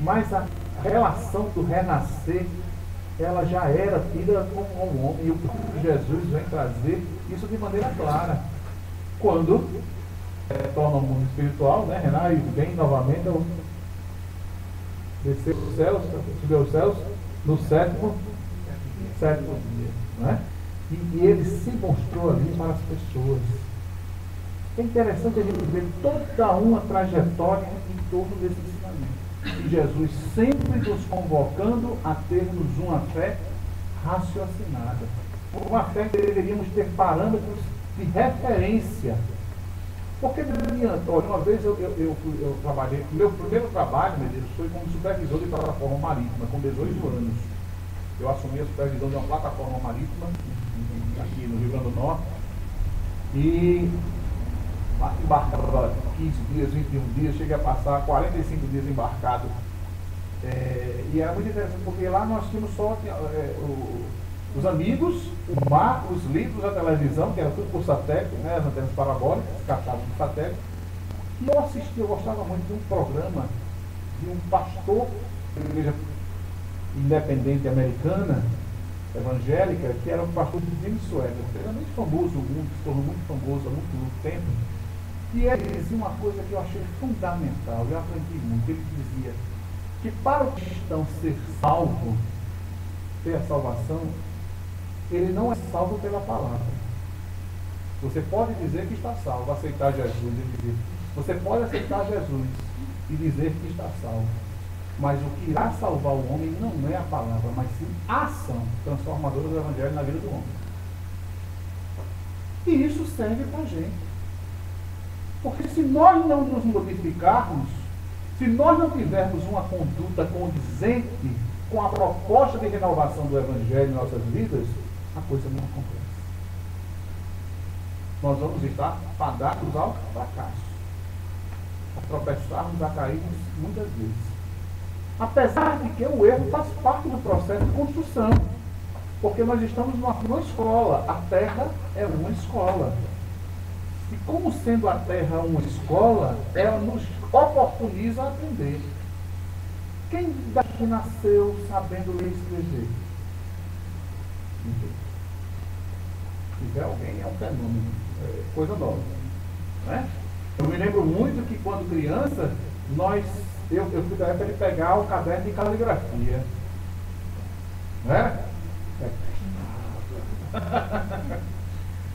Mas a relação do renascer, ela já era tida como um homem, e o Jesus vem trazer isso de maneira clara. Quando é, torna o mundo espiritual, né, Renan, e vem novamente desceu os céus, subiu os céus, no sétimo, sétimo dia. Né? E, e ele se mostrou ali para as pessoas. É interessante a gente ver toda uma trajetória em torno desse ensinamento. E Jesus sempre nos convocando a termos uma fé raciocinada. Uma fé que deveríamos ter parâmetros de referência. Porque olha, uma vez eu, eu, eu, eu trabalhei, meu primeiro trabalho, meu Deus, foi como supervisor de plataforma marítima, com 18 anos. Eu assumi a supervisão de uma plataforma marítima aqui no Rio Grande do Norte. E embarcava 15 dias, 21 dias, cheguei a passar 45 dias embarcado. É, e era muito interessante, porque lá nós tínhamos só é, o, os amigos, o mar, os livros, a televisão, que era tudo por satélite, né, as antenas parabólicas, captavam por satélite. E eu assisti, eu gostava muito de um programa de um pastor da igreja independente americana, evangélica, que era um pastor de Swagger, extremamente famoso mundo, se tornou muito famoso há muito tempo. E ele dizia uma coisa que eu achei fundamental, eu aprendi muito. Ele dizia que para o cristão ser salvo, ter a salvação, ele não é salvo pela palavra. Você pode dizer que está salvo, aceitar Jesus e dizer. Você pode aceitar Jesus e dizer que está salvo. Mas o que irá salvar o homem não é a palavra, mas sim a ação transformadora do Evangelho na vida do homem. E isso serve para a gente. Porque se nós não nos modificarmos, se nós não tivermos uma conduta condizente com a proposta de renovação do Evangelho em nossas vidas, a coisa não acontece. Nós vamos estar fadados ao fracasso, a tropeçarmos, a cairmos muitas vezes. Apesar de que o erro faz parte do processo de construção. Porque nós estamos numa escola. A terra é uma escola. E como sendo a terra uma escola, ela nos oportuniza a aprender. Quem daqui nasceu sabendo ler e escrever? Se tiver alguém, é um fenômeno. É coisa nova. Né? Eu me lembro muito que quando criança, nós eu, eu fui da época de pegar o caderno de caligrafia. Né? É.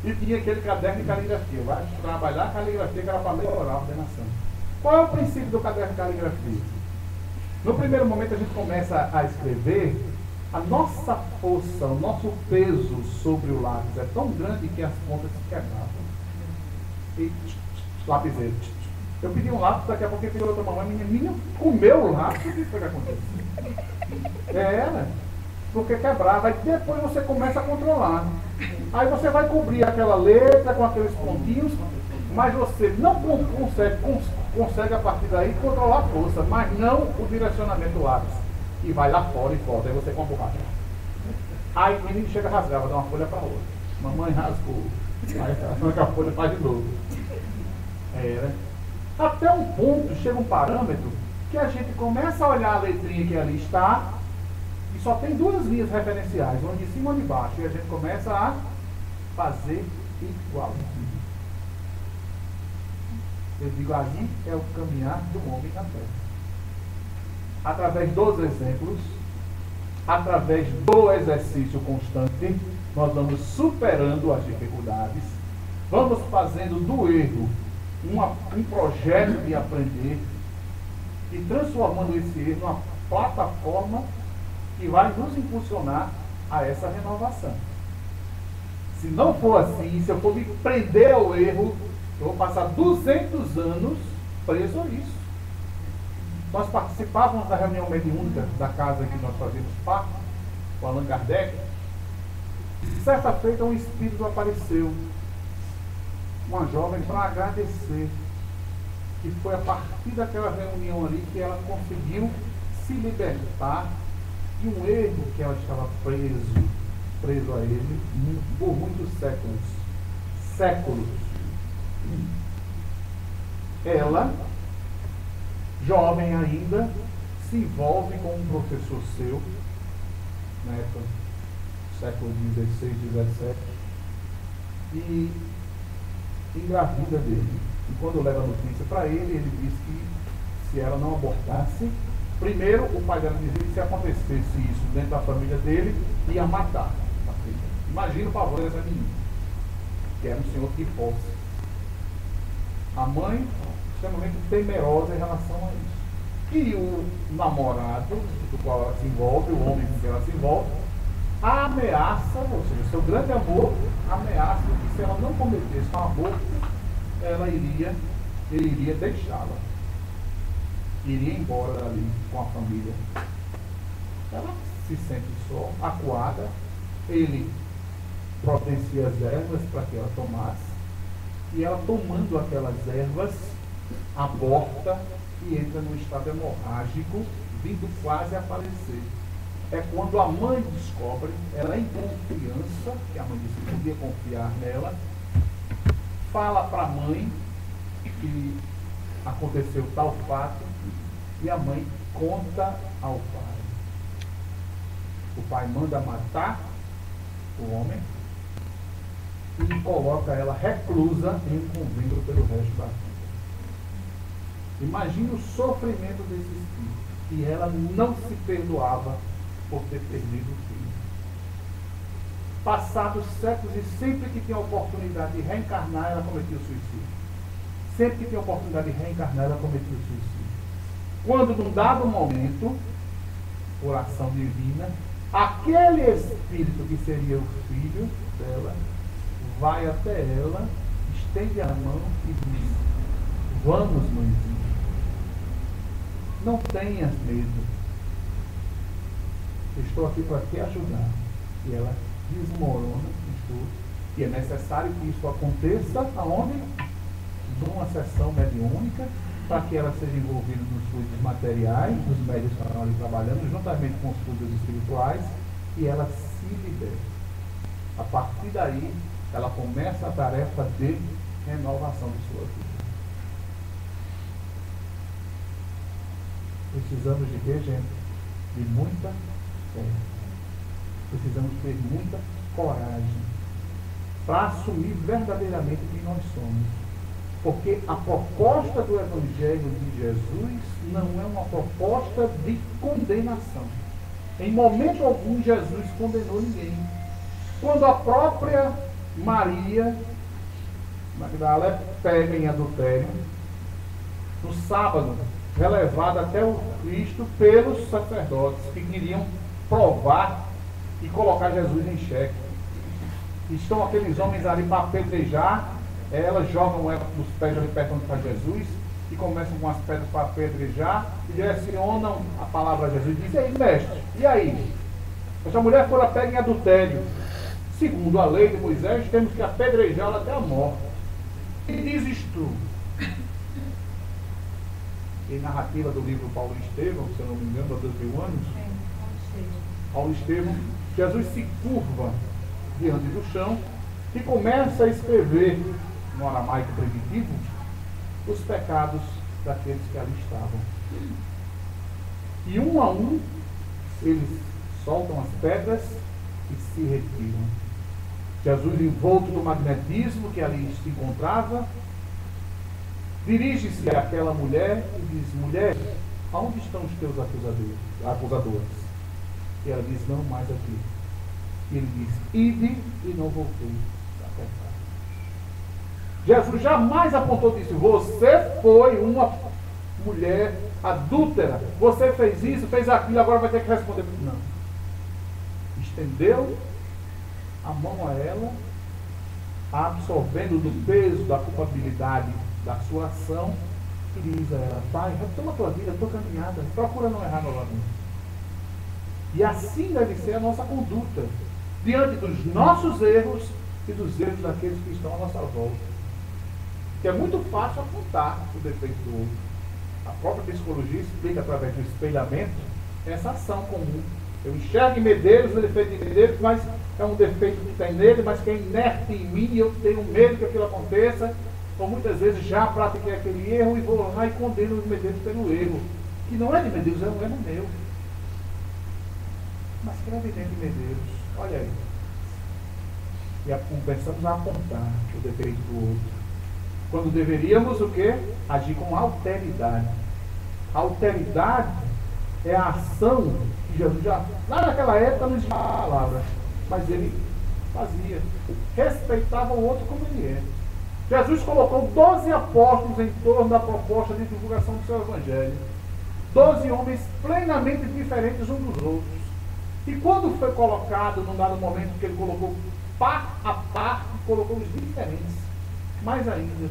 e tinha aquele caderno de caligrafia. Vai trabalhar caligrafia que era para melhorar a ordenação. Qual é o princípio do caderno de caligrafia? No primeiro momento a gente começa a escrever, a nossa força, o nosso peso sobre o lápis é tão grande que as pontas se quebravam. E lapiseiro. Eu pedi um lápis, daqui a pouco ele pediu outra mamãe, minha, minha comeu o lápis, o que foi que aconteceu? É, né? Porque quebrava, aí depois você começa a controlar. Aí você vai cobrir aquela letra com aqueles pontinhos, mas você não consegue, consegue a partir daí controlar a força, mas não o direcionamento do lápis. E vai lá fora e volta, aí você com a borracha. Aí o menino chega a rasgar, vai dar uma folha para outra. Mamãe rasgou. Aí a folha faz de novo. É, né? Até um ponto, chega um parâmetro, que a gente começa a olhar a letrinha que ali está, só tem duas linhas referenciais, uma de cima e uma de baixo, e a gente começa a fazer igualzinho. Eu digo, ali é o caminhar do homem na terra. Através dos exemplos, através do exercício constante, nós vamos superando as dificuldades, vamos fazendo do erro uma, um projeto de aprender e transformando esse erro numa plataforma que vai nos impulsionar a essa renovação. Se não for assim, se eu for me prender ao erro, eu vou passar 200 anos preso a isso. Nós participávamos da reunião mediúnica da casa que nós fazíamos parte, com Allan Kardec. Certa feita um espírito apareceu, uma jovem, para agradecer. E foi a partir daquela reunião ali que ela conseguiu se libertar de um erro que ela estava preso, preso a ele por muitos séculos. Séculos. Ela, jovem ainda, se envolve com um professor seu, na época do século XVI, XVII, e engravida dele. E quando leva a notícia para ele, ele diz que se ela não abortasse, primeiro o pai dela dizia que se acontecesse isso dentro da família dele, ia matar a filha. Imagina o pavor dessa menina, que era um senhor que fosse. A mãe, extremamente temerosa em relação a isso. E o namorado, do qual ela se envolve, o homem com quem ela se envolve, ameaça, ou seja, seu grande amor, ameaça que se ela não cometesse um aborto, ela iria, ele iria deixá-la. Iria embora dali com a família. Ela se sente só, acuada, ele providencia as ervas para que ela tomasse, e ela tomando aquelas ervas, aborta e entra num estado hemorrágico, vindo quase a falecer. É quando a mãe descobre, ela em confiança, que a mãe disse que podia confiar nela, fala para a mãe que aconteceu tal fato e a mãe conta ao pai. O pai manda matar o homem e coloca ela reclusa em um convento pelo resto da vida. Imagine o sofrimento desse espírito. E ela não se perdoava por ter perdido o filho. Passados séculos e sempre que tinha oportunidade de reencarnar, ela cometia o suicídio. Sempre que tinha oportunidade de reencarnar, ela cometia o suicídio. Quando, num dado momento, por ação divina, aquele espírito que seria o filho dela vai até ela, estende a mão e diz: Vamos, mãezinha. Não tenhas medo estou aqui para te ajudar. E ela desmorona tudo. E é necessário que isso aconteça aonde? Numa sessão mediúnica, para que ela seja envolvida nos fluidos materiais, os médios que estão ali trabalhando, juntamente com os fluidos espirituais, e ela se libera. A partir daí, ela começa a tarefa de renovação de sua vida. Precisamos de quê, gente? De muita Precisamos ter muita coragem para assumir verdadeiramente quem nós somos. Porque a proposta do Evangelho de Jesus não é uma proposta de condenação. Em momento algum, Jesus condenou ninguém. Quando a própria Maria Magdala pega em adultério, no sábado, relevada até o Cristo pelos sacerdotes que queriam provar e colocar Jesus em xeque. Estão aqueles homens ali para apedrejar, elas jogam ela nos pés ali está Jesus e começam com as pedras para apedrejar e direcionam a palavra a Jesus e dizem, e aí, mestre, e aí? Essa mulher fora pega em adultério. Segundo a lei de Moisés, temos que apedrejá-la até a morte. E diz isto. Em narrativa do livro Paulo Estevão, se eu não me engano, há dois mil anos, Paulo Estevam, Jesus se curva diante do chão e começa a escrever no aramaico primitivo os pecados daqueles que ali estavam. E um a um, eles soltam as pedras e se retiram. Jesus, envolto do magnetismo que ali se encontrava, dirige-se àquela mulher e diz: Mulher, aonde estão os teus acusadores? E ela diz: Não mais aqui. E ele diz: Ide e não voltei Jesus jamais apontou e disse: Você foi uma mulher adúltera. Você fez isso, fez aquilo, agora vai ter que responder. Não. Estendeu a mão a ela, absorvendo do peso da culpabilidade da sua ação, e diz a ela: Pai, retoma a tua vida, a tua caminhada, procura não errar novamente. E assim deve ser a nossa conduta, diante dos nossos erros e dos erros daqueles que estão à nossa volta. Que é muito fácil apontar o defeito do outro. A própria psicologia explica através do espelhamento essa ação comum. Eu enxergo em Medeiros o defeito de Medeiros, mas é um defeito que tem nele, mas que é inerte em mim eu tenho medo que aquilo aconteça. Ou muitas vezes já pratiquei aquele erro e vou lá e condeno os Medeiros pelo erro. Que não é de Medeiros, é um erro meu. Mas escreve dentro de Medeiros. Olha aí. E começamos a apontar o defeito do outro. Quando deveríamos o quê? Agir com alteridade. Alteridade é a ação que Jesus já, lá naquela época, não existia a palavra, mas ele fazia. Respeitava o outro como ele é. Jesus colocou 12 apóstolos em torno da proposta de divulgação do seu evangelho. Doze homens plenamente diferentes uns dos outros. E quando foi colocado, num dado momento que ele colocou par a par, colocou os diferentes mais ainda,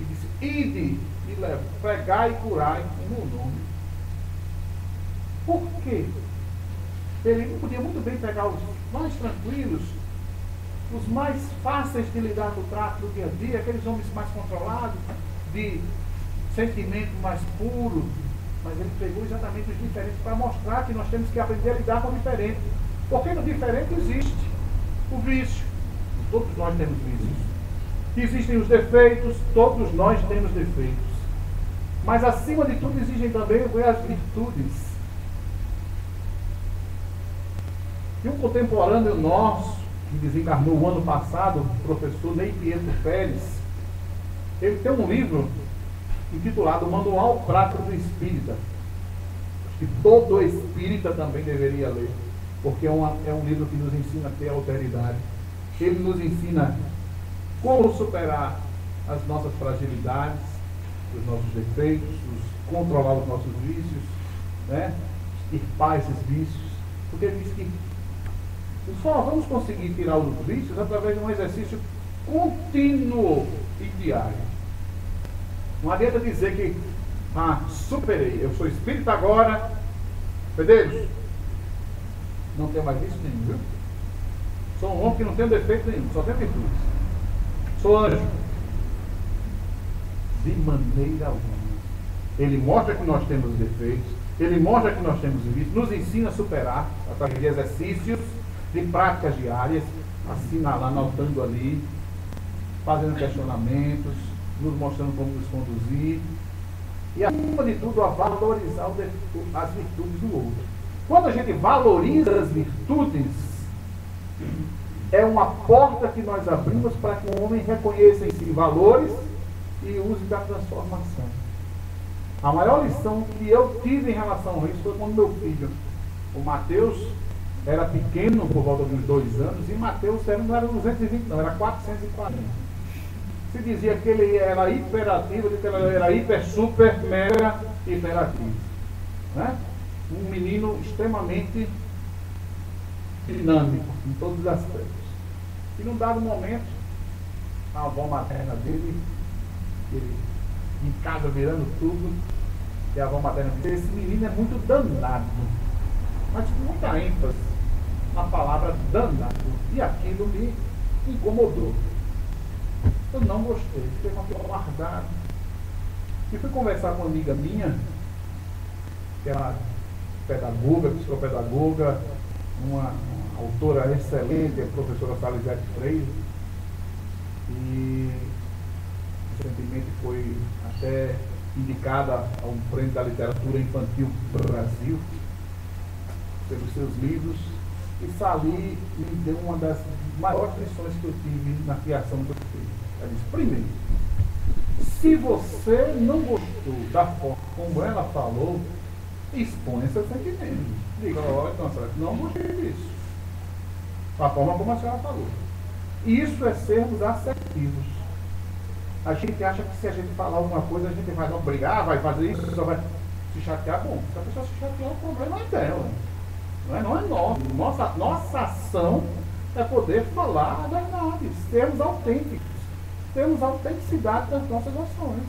e disse: Ide e leva, pregai e curai em meu nome. Por quê? Ele podia muito bem pegar os mais tranquilos, os mais fáceis de lidar no trato do dia a dia, aqueles homens mais controlados, de sentimento mais puro, mas ele pegou exatamente os diferentes para mostrar que nós temos que aprender a lidar com o diferente. Porque no diferente existe o vício. Todos nós temos vícios existem os defeitos, todos nós temos defeitos. Mas acima de tudo existem também as virtudes. E um contemporâneo nosso, que desencarnou o ano passado, o professor Ney Pietro Pérez, ele tem um livro intitulado Manual Prático do Espírita, que todo espírita também deveria ler, porque é, uma, é um livro que nos ensina a ter alteridade. Ele nos ensina como superar as nossas fragilidades, os nossos defeitos, os, controlar os nossos vícios, né? extirpar esses vícios. Porque ele diz que só vamos conseguir tirar os vícios através de um exercício contínuo e diário. Não adianta dizer que, ah, superei, eu sou espírita agora, Pedreiros, não tenho mais vício nenhum, viu? Sou um homem que não tem defeito nenhum, só tem virtudes. Anjo. De maneira alguma. Ele mostra que nós temos defeitos, ele mostra que nós temos vícios, nos ensina a superar através de exercícios, de práticas diárias, assinalando, anotando ali, fazendo questionamentos, nos mostrando como nos conduzir. E, acima de tudo, a valorizar as virtudes do outro. Quando a gente valoriza as virtudes, é uma porta que nós abrimos para que o homem reconheça em si valores e use da transformação. A maior lição que eu tive em relação a isso foi quando meu filho, o Mateus, era pequeno, por volta de uns dois anos, e Mateus não era 220, não, era 440. Se dizia que ele era hiperativo, que ele era hiper, super, mega hiperativo. Né? Um menino extremamente dinâmico em todos os aspectos. E num dado momento, a avó materna dele, ele em casa virando tudo, e a avó materna disse, esse menino é muito danado. Mas com muita ênfase na palavra danado. E aquilo me incomodou. Eu não gostei, fiquei com aquilo guardado. E fui conversar com uma amiga minha, que era pedagoga, psicopedagoga, uma, autora excelente, a professora Salizete Freire, e recentemente foi até indicada a um prêmio da literatura infantil Brasil pelos seus livros. Isso ali me deu uma das maiores lições que eu tive na criação do filho. Ela disse, primeiro, se você não gostou da forma como ela falou, exponha seus sentimentos. Diga, olha, então, não gostei disso. A forma como a senhora falou. Isso é sermos assertivos. A gente acha que se a gente falar alguma coisa, a gente vai não brigar, vai fazer isso, só vai se chatear. Bom, se a pessoa se chatear, o problema é dela. Não é, não é nosso. Nossa, nossa ação é poder falar a verdade, sermos autênticos. Temos autenticidade das nossas ações.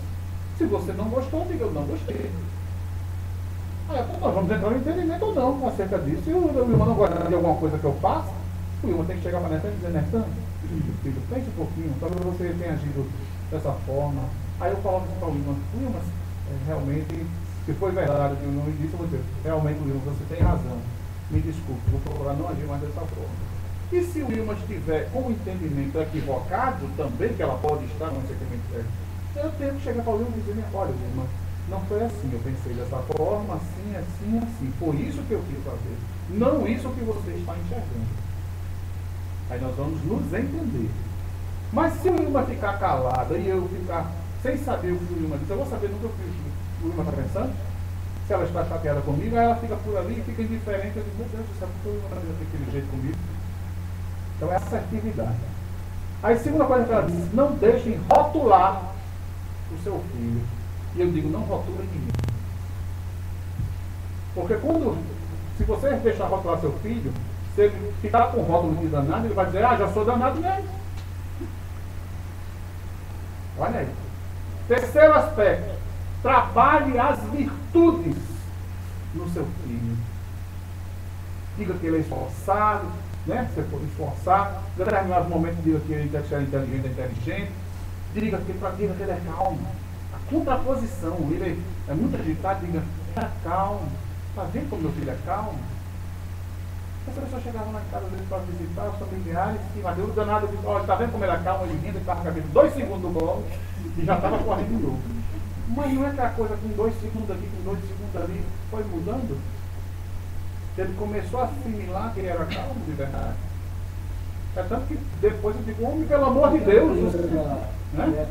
Se você não gostou, diga eu não gostei. Aí, nós vamos entrar no entendimento ou não acerca disso. Se o irmão não gosta de alguma coisa que eu faço, o irmão tem que chegar para Netã e dizer, Netã, filho, pense um pouquinho, talvez você tenha agido dessa forma. Aí eu falo para o irmão, Wilma, é, realmente, se foi verdade que o irmão me disse, eu vou dizer, realmente, Wilma, você tem razão. Me desculpe, vou procurar não agir mais dessa forma. E se o Wilma estiver com o entendimento equivocado também, que ela pode estar com o entendimento eu tenho que chegar para o Wilma e dizer, olha, Wilma, não foi assim, eu pensei dessa forma, assim, assim, assim. Foi isso que eu quis fazer. Não isso que você está enxergando. Aí nós vamos nos entender. Mas se o Wilma ficar calada e eu ficar sem saber o que o Wilma diz, eu vou saber no que o Wilma está pensando? Se ela está chateada comigo, ela fica por ali e fica indiferente. Eu digo, meu Deus, sabe por que o Wilma está daquele jeito comigo? Então é assertividade. Aí, segunda coisa que ela diz, não deixem rotular o seu filho. E eu digo, não rotula ninguém. Porque quando, se você deixar rotular seu filho, se ele ficar com rótulo de danado, ele vai dizer, ah, já sou danado mesmo. Olha aí. Terceiro aspecto, trabalhe as virtudes no seu filho. Diga que ele é esforçado, né? Você for esforçar, em determinados momentos diga que ele é inteligente, é inteligente, diga que, diga que ele é calmo. A contraposição, ele é muito agitado, diga, é calmo. Está vendo como meu filho é calmo? Essa pessoa chegava na casa dele para visitar os familiares, e mas Deus danado disse, olha, está vendo como ele é calmo, ele rindo, ele estava cabeça dois segundos no colo e já estava correndo de novo. Mas não é que a coisa com dois segundos aqui, com dois segundos ali, foi mudando? Ele começou a assimilar que ele era calmo de verdade. É tanto que depois eu digo, homem, pelo amor de Deus. Né?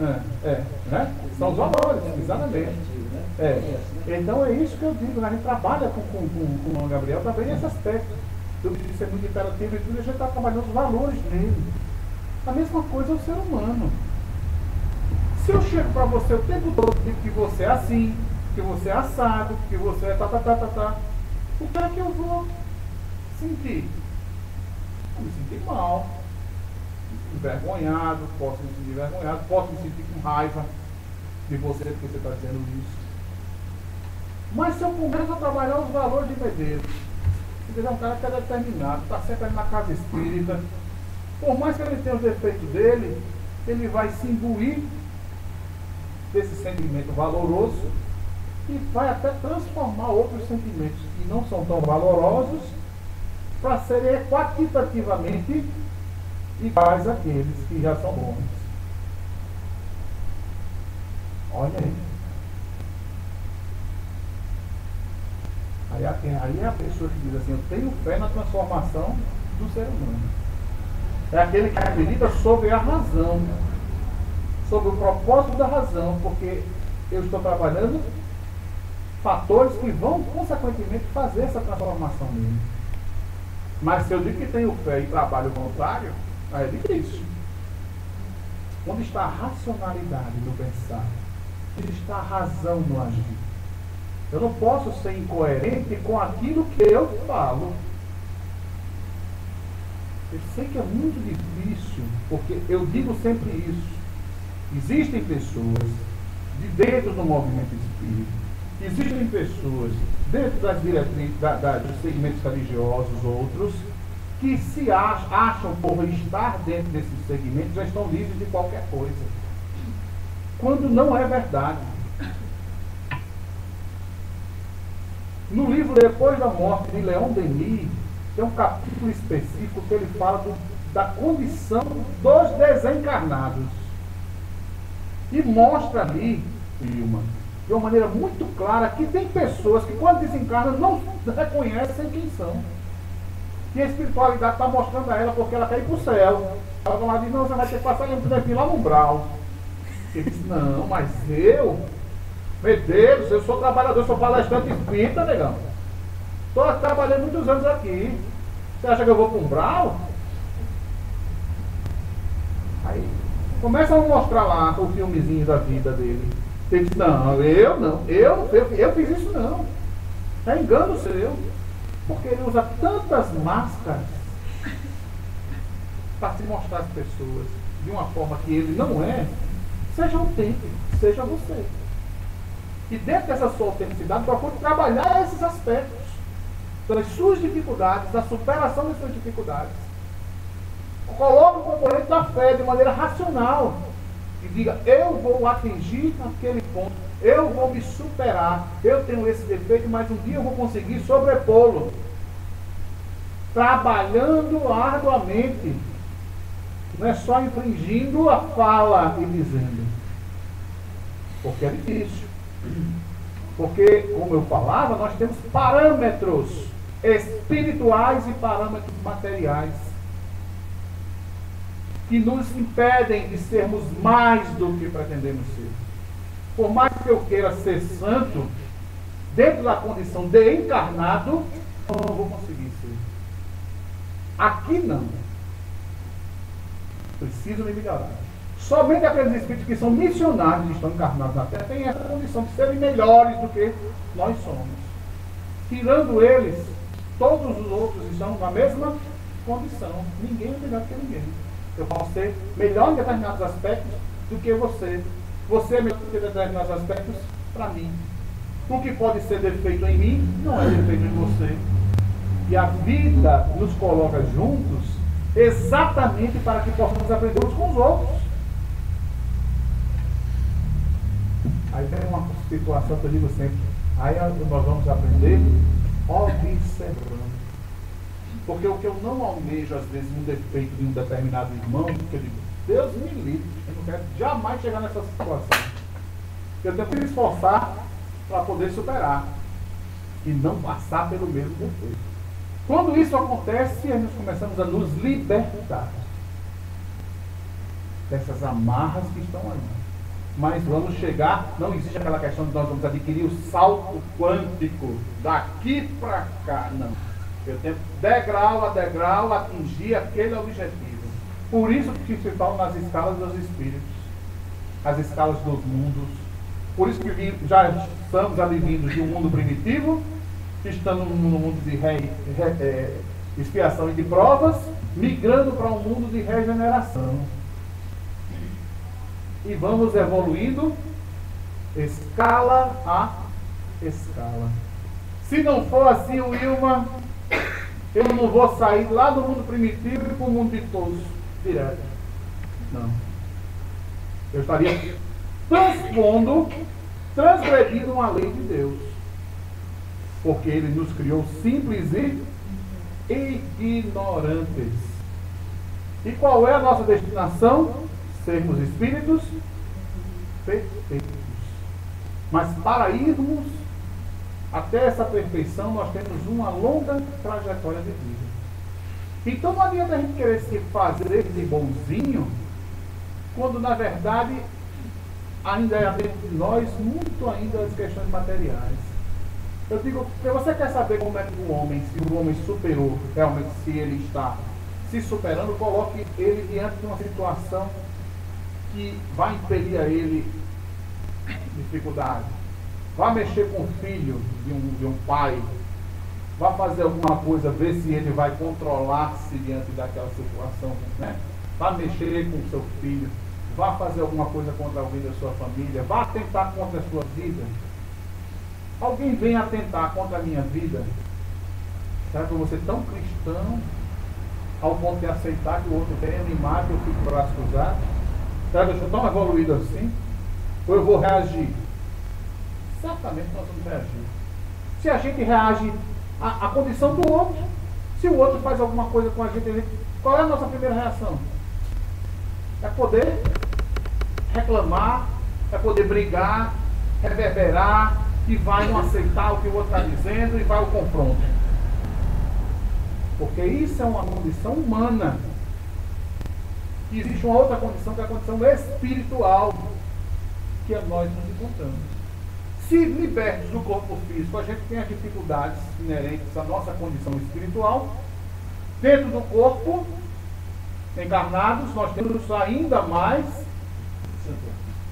É, é, né? São os valores, exatamente. É. Então é isso que eu digo, né? a gente trabalha com, com, com, com o Gabriel também nesse aspecto. Tudo isso é muito imperativo e tudo, a gente está trabalhando os valores dele. A mesma coisa é o ser humano. Se eu chego para você o tempo todo digo que você é assim, que você é assado, que você é tá, tá, tá, tá, tá. O que é que eu vou sentir? Vou me sentir mal, envergonhado, posso me sentir envergonhado, posso me sentir com raiva de você porque você está dizendo isso. Mas se eu começo a trabalhar os valores de Medeiros, ele é um cara que é determinado, está sempre na casa espírita, por mais que ele tenha os defeitos dele, ele vai se imbuir desse sentimento valoroso e vai até transformar outros sentimentos que não são tão valorosos para serem quantitativamente iguais àqueles que já são bons. Olha aí. Aí, aí é a pessoa que diz assim, eu tenho fé na transformação do ser humano. É aquele que acredita sobre a razão, sobre o propósito da razão, porque eu estou trabalhando fatores que vão, consequentemente, fazer essa transformação nele. Mas se eu digo que tenho fé e trabalho contrário, aí é difícil. Onde está a racionalidade do pensar? Onde está a razão no agir? Eu não posso ser incoerente com aquilo que eu falo. Eu sei que é muito difícil, porque eu digo sempre isso. Existem pessoas de dentro do movimento espírita Existem pessoas dentro das diretrizes, da, da, dos segmentos religiosos, outros, que se acham, por estar dentro desses segmentos já estão livres de qualquer coisa. Quando não é verdade. No livro Depois da Morte de Leon Denis, tem um capítulo específico que ele fala do, da condição dos desencarnados. E mostra ali, Vilma, de uma maneira muito clara que tem pessoas que quando desencarnam não reconhecem quem são. E a espiritualidade está mostrando a ela porque ela quer ir para o céu. Ela lá diz, não, você vai ter que passar um tempinho lá no umbral. Ele diz, não, mas eu, meu Deus, eu sou trabalhador, sou palestrante espírita, negão. Estou trabalhando muitos anos aqui. Você acha que eu vou para o umbral? Aí começa a mostrar lá o filmezinho da vida dele. Ele diz, não, eu não, eu, eu, eu fiz isso não. É engano seu. Porque ele usa tantas máscaras para se mostrar às pessoas de uma forma que ele não é, seja autêntico, seja você. E dentro dessa sua autenticidade, procure trabalhar esses aspectos das suas dificuldades, da superação das suas dificuldades. Coloque o componente da fé de maneira racional e diga: eu vou atingir aquele ponto, eu vou me superar, eu tenho esse defeito, mas um dia eu vou conseguir sobrepô-lo. Trabalhando arduamente, não é só infringindo a fala e dizendo, porque é difícil. Porque, como eu falava, nós temos parâmetros espirituais e parâmetros materiais que nos impedem de sermos mais do que pretendemos ser. Por mais que eu queira ser santo, dentro da condição de encarnado, não vou conseguir ser. Aqui não. Preciso me melhorar. Somente aqueles espíritos que são missionários e estão encarnados na Terra têm essa condição de serem melhores do que nós somos. Tirando eles, todos os outros estão na mesma condição. Ninguém é melhor que ninguém. Eu posso ser melhor em determinados aspectos do que você. Você é melhor em determinados aspectos para mim. O que pode ser defeito em mim não é defeito em você. E a vida nos coloca juntos exatamente para que possamos aprender uns com os outros. Aí tem uma situação que eu digo sempre. Aí nós vamos aprender observando. Porque o que eu não almejo, às vezes, um defeito de um determinado irmão, que eu digo, Deus me livre, quero jamais chegar nessa situação. Eu tenho que me esforçar para poder superar e não passar pelo mesmo defeito. Quando isso acontece, nós começamos a nos libertar dessas amarras que estão aí. Mas vamos chegar, não existe aquela questão de nós vamos adquirir o salto quântico daqui para cá, não eu tenho degrau a degrau atingir aquele objetivo. Por isso que se fala nas escalas dos espíritos, as escalas dos mundos. Por isso que já estamos ali vindos de um mundo primitivo, estamos no mundo de re, re, é, expiação e de provas, migrando para um mundo de regeneração. E vamos evoluindo escala a escala. Se não for assim, Wilma, eu não vou sair lá do mundo primitivo para o mundo de todos direto. Não. Eu estaria transpondo, transgredindo uma lei de Deus. Porque Ele nos criou simples e ignorantes. E qual é a nossa destinação? Sermos espíritos perfeitos. Mas para irmos até essa perfeição nós temos uma longa trajetória de vida. Então não adianta a gente querer se fazer de bonzinho, quando na verdade ainda é dentro de nós muito ainda as questões materiais. Eu digo, se você quer saber como é que o homem, se o homem superou, realmente se ele está se superando, coloque ele diante de uma situação que vai impedir a ele dificuldade Vá mexer com o filho de um, de um pai. Vá fazer alguma coisa, ver se ele vai controlar-se diante daquela situação. Né? Vá mexer com o seu filho. Vá fazer alguma coisa contra alguém da sua família. Vá atentar contra a sua vida. Alguém vem atentar contra a minha vida. Será que eu vou ser tão cristão ao ponto de aceitar que o outro venha me mate eu fico braço cruzado? Será que eu sou tão evoluído assim? Ou eu vou reagir? certamente nós vamos reagir. Se a gente reage à, à condição do outro, se o outro faz alguma coisa com a gente, qual é a nossa primeira reação? É poder reclamar, é poder brigar, reverberar e vai não aceitar o que o outro está dizendo e vai ao confronto. Porque isso é uma condição humana. E existe uma outra condição que é a condição espiritual que é nós nos encontramos. Se libertos do corpo físico, a gente tem as dificuldades inerentes à nossa condição espiritual. Dentro do corpo, encarnados, nós temos ainda mais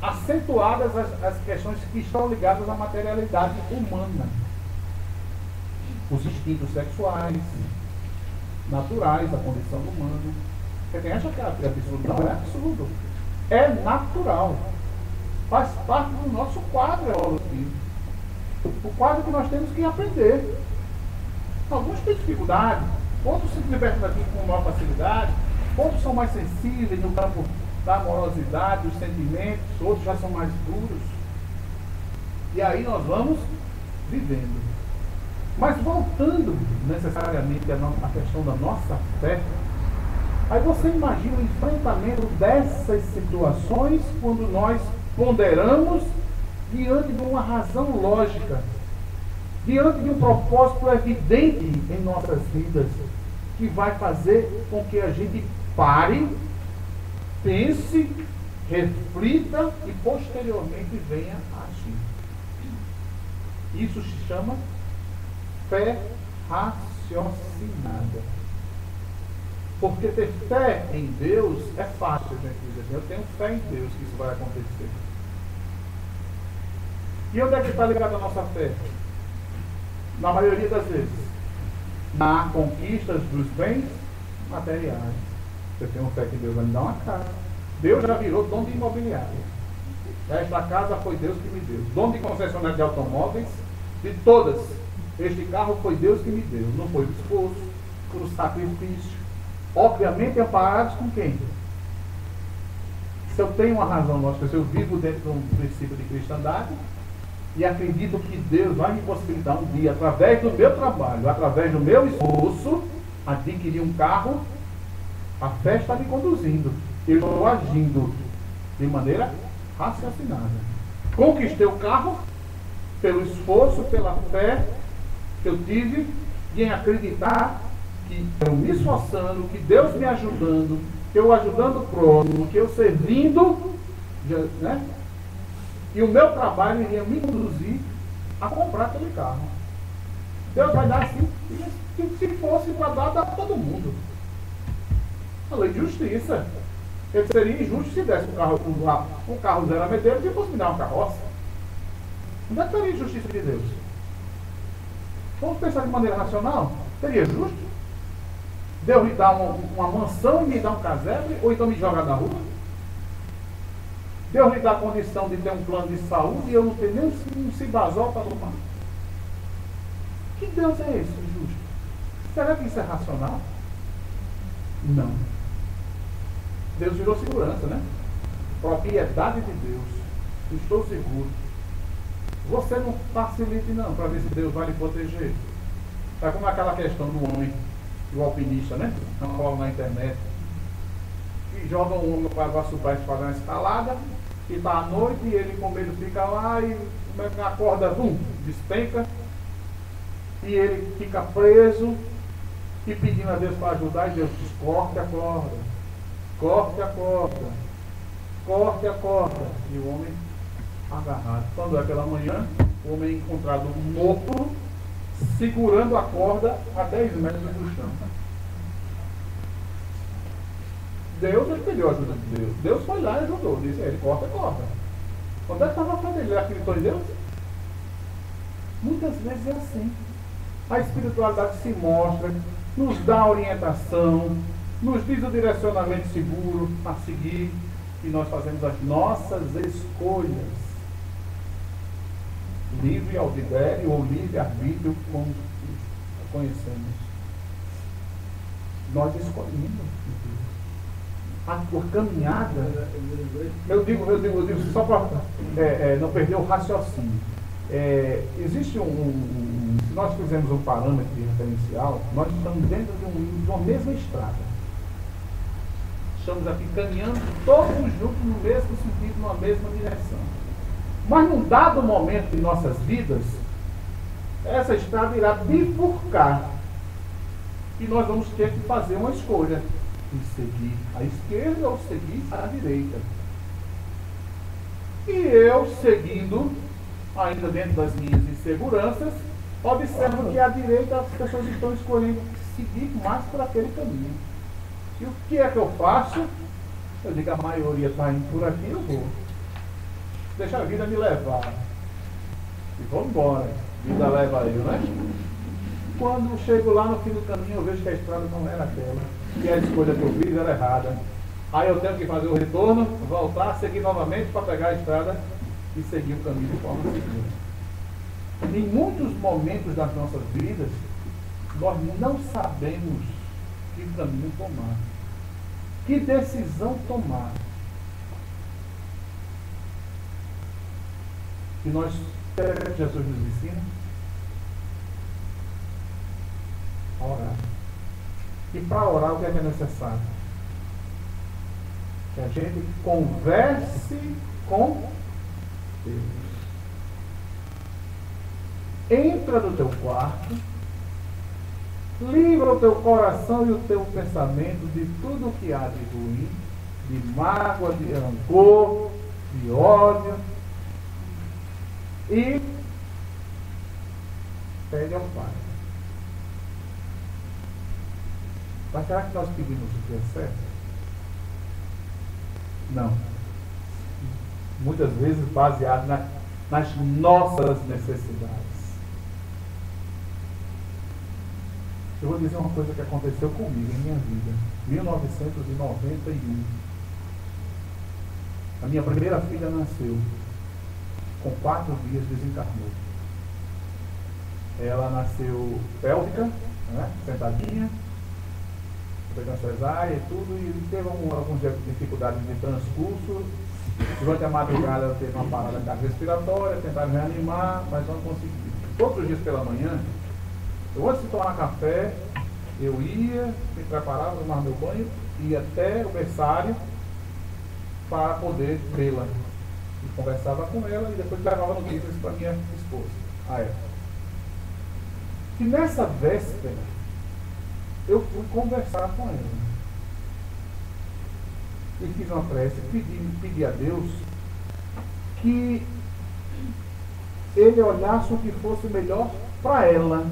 acentuadas as, as questões que estão ligadas à materialidade humana. Os instintos sexuais, naturais da condição humana. Você tem acha que é absurdo? Não é absurdo. É natural. Faz parte do nosso quadro evolutivo. O quadro que nós temos que aprender. Alguns têm dificuldade, outros se libertam daqui com maior facilidade, outros são mais sensíveis no campo da amorosidade, dos sentimentos, outros já são mais duros. E aí nós vamos vivendo. Mas voltando necessariamente à questão da nossa fé, aí você imagina o enfrentamento dessas situações quando nós ponderamos diante de uma razão lógica, diante de um propósito evidente em nossas vidas, que vai fazer com que a gente pare, pense, reflita e posteriormente venha a agir. Isso se chama fé raciocinada. Porque ter fé em Deus é fácil, gente diz assim, eu tenho fé em Deus que isso vai acontecer. E onde é que está ligada a nossa fé? Na maioria das vezes, na conquista dos bens materiais. Eu tenho fé que Deus vai me dar uma casa. Deus já virou dono de imobiliária. Esta casa foi Deus que me deu. Dono de concessionária de automóveis, de todas este carro foi Deus que me deu, não foi o esforço, foi o sacrifício. Obviamente amparados com quem? Se eu tenho uma razão lógica, se eu vivo dentro de um princípio de cristandade e acredito que Deus vai me possibilitar um dia, através do meu trabalho, através do meu esforço, adquirir um carro, a fé está me conduzindo. Eu estou agindo de maneira raciocinada. Conquistei o carro pelo esforço, pela fé que eu tive em acreditar que eu me esforçando, que Deus me ajudando, que eu ajudando o próximo, que eu servindo, né? E o meu trabalho iria me conduzir a comprar aquele carro. Deus vai dar assim, se fosse para dar, dá para todo mundo. A lei de justiça. Ele seria injusto se desse um carro, um, um carro zero a meter e fosse me dar uma carroça. Onde é que estaria a justiça de Deus? Vamos pensar de maneira racional? Seria justo? Deus lhe dar uma, uma mansão e me dar um casebre? Ou então me jogar na rua? Deus lhe dá a condição de ter um plano de saúde e eu não tenho nem um cibazol para tomar? Que Deus é esse, justo? Será que isso é racional? Não. Deus virou segurança, né? Propriedade de Deus. Estou seguro. Você não facilite não, para ver se Deus vai lhe proteger. Está como aquela questão do homem, do alpinista, né? Rola na internet. E joga um para o para fazer uma escalada, e está à noite e ele com medo fica lá e a corda vum, despenca. E ele fica preso e pedindo a Deus para ajudar, e Deus diz, corte a corda, corte a corda, corte a corda. E o homem agarrado. Quando é pela manhã, o homem é encontrado morto, segurando a corda a 10 metros do chão. Deus ele pediu ajuda de Deus. Deus foi lá e ajudou. Disse, ele corta, corta. Onde é que estava dele? Ele acreditou em Deus? Muitas vezes é assim. A espiritualidade se mostra, nos dá orientação, nos diz o direcionamento seguro a seguir e nós fazemos as nossas escolhas livre albedrício ou livre-arbítrio, como conhecemos. Nós escolhemos. A, a caminhada. Eu digo, eu digo, eu digo só para é, é, não perder o raciocínio. É, existe um, um, Se nós fizermos um parâmetro referencial, nós estamos dentro de, um, de uma mesma estrada. Estamos aqui caminhando todos juntos no mesmo sentido, numa mesma direção. Mas num dado momento de nossas vidas, essa estrada irá bifurcar. E nós vamos ter que fazer uma escolha seguir à esquerda ou seguir à direita. E eu, seguindo, ainda dentro das minhas inseguranças, observo que à direita as pessoas estão escolhendo seguir mais por aquele caminho. E o que é que eu faço? Eu digo, a maioria está indo por aqui, eu vou. Deixa a vida me levar. E vou embora. Vida leva eu, né? Quando chego lá no fim do caminho, eu vejo que a estrada não era aquela. Que a escolha que eu fiz era errada. Aí eu tenho que fazer o retorno, voltar, seguir novamente para pegar a estrada e seguir o caminho de forma segura. Em muitos momentos das nossas vidas, nós não sabemos que caminho tomar, que decisão tomar. E nós, Jesus nos ensina, a orar. E para orar, o que é, que é necessário? Que a gente converse com Deus. Entra no teu quarto, livra o teu coração e o teu pensamento de tudo que há de ruim, de mágoa, de rancor, de ódio. E pede ao Pai. Mas será que nós pedimos o que é certo? Não. Muitas vezes baseado na, nas nossas necessidades. Eu vou dizer uma coisa que aconteceu comigo em minha vida. 1991. A minha primeira filha nasceu. Com quatro dias desencarnou. Ela nasceu pélvica, né, sentadinha, pegando cesárea e tudo, e teve um, algumas dificuldades de transcurso. Durante a madrugada ela teve uma parada cardiorrespiratória, tentaram reanimar, mas não conseguiu. Todos os dias pela manhã, eu antes de tomar café, eu ia, me preparava, tomava meu banho, ia até o berçário para poder vê-la. E conversava com ela e depois levava notícias para minha esposa, a ela. E nessa véspera, eu fui conversar com ela. E fiz uma prece, pedi, pedi a Deus que ele olhasse o que fosse melhor para ela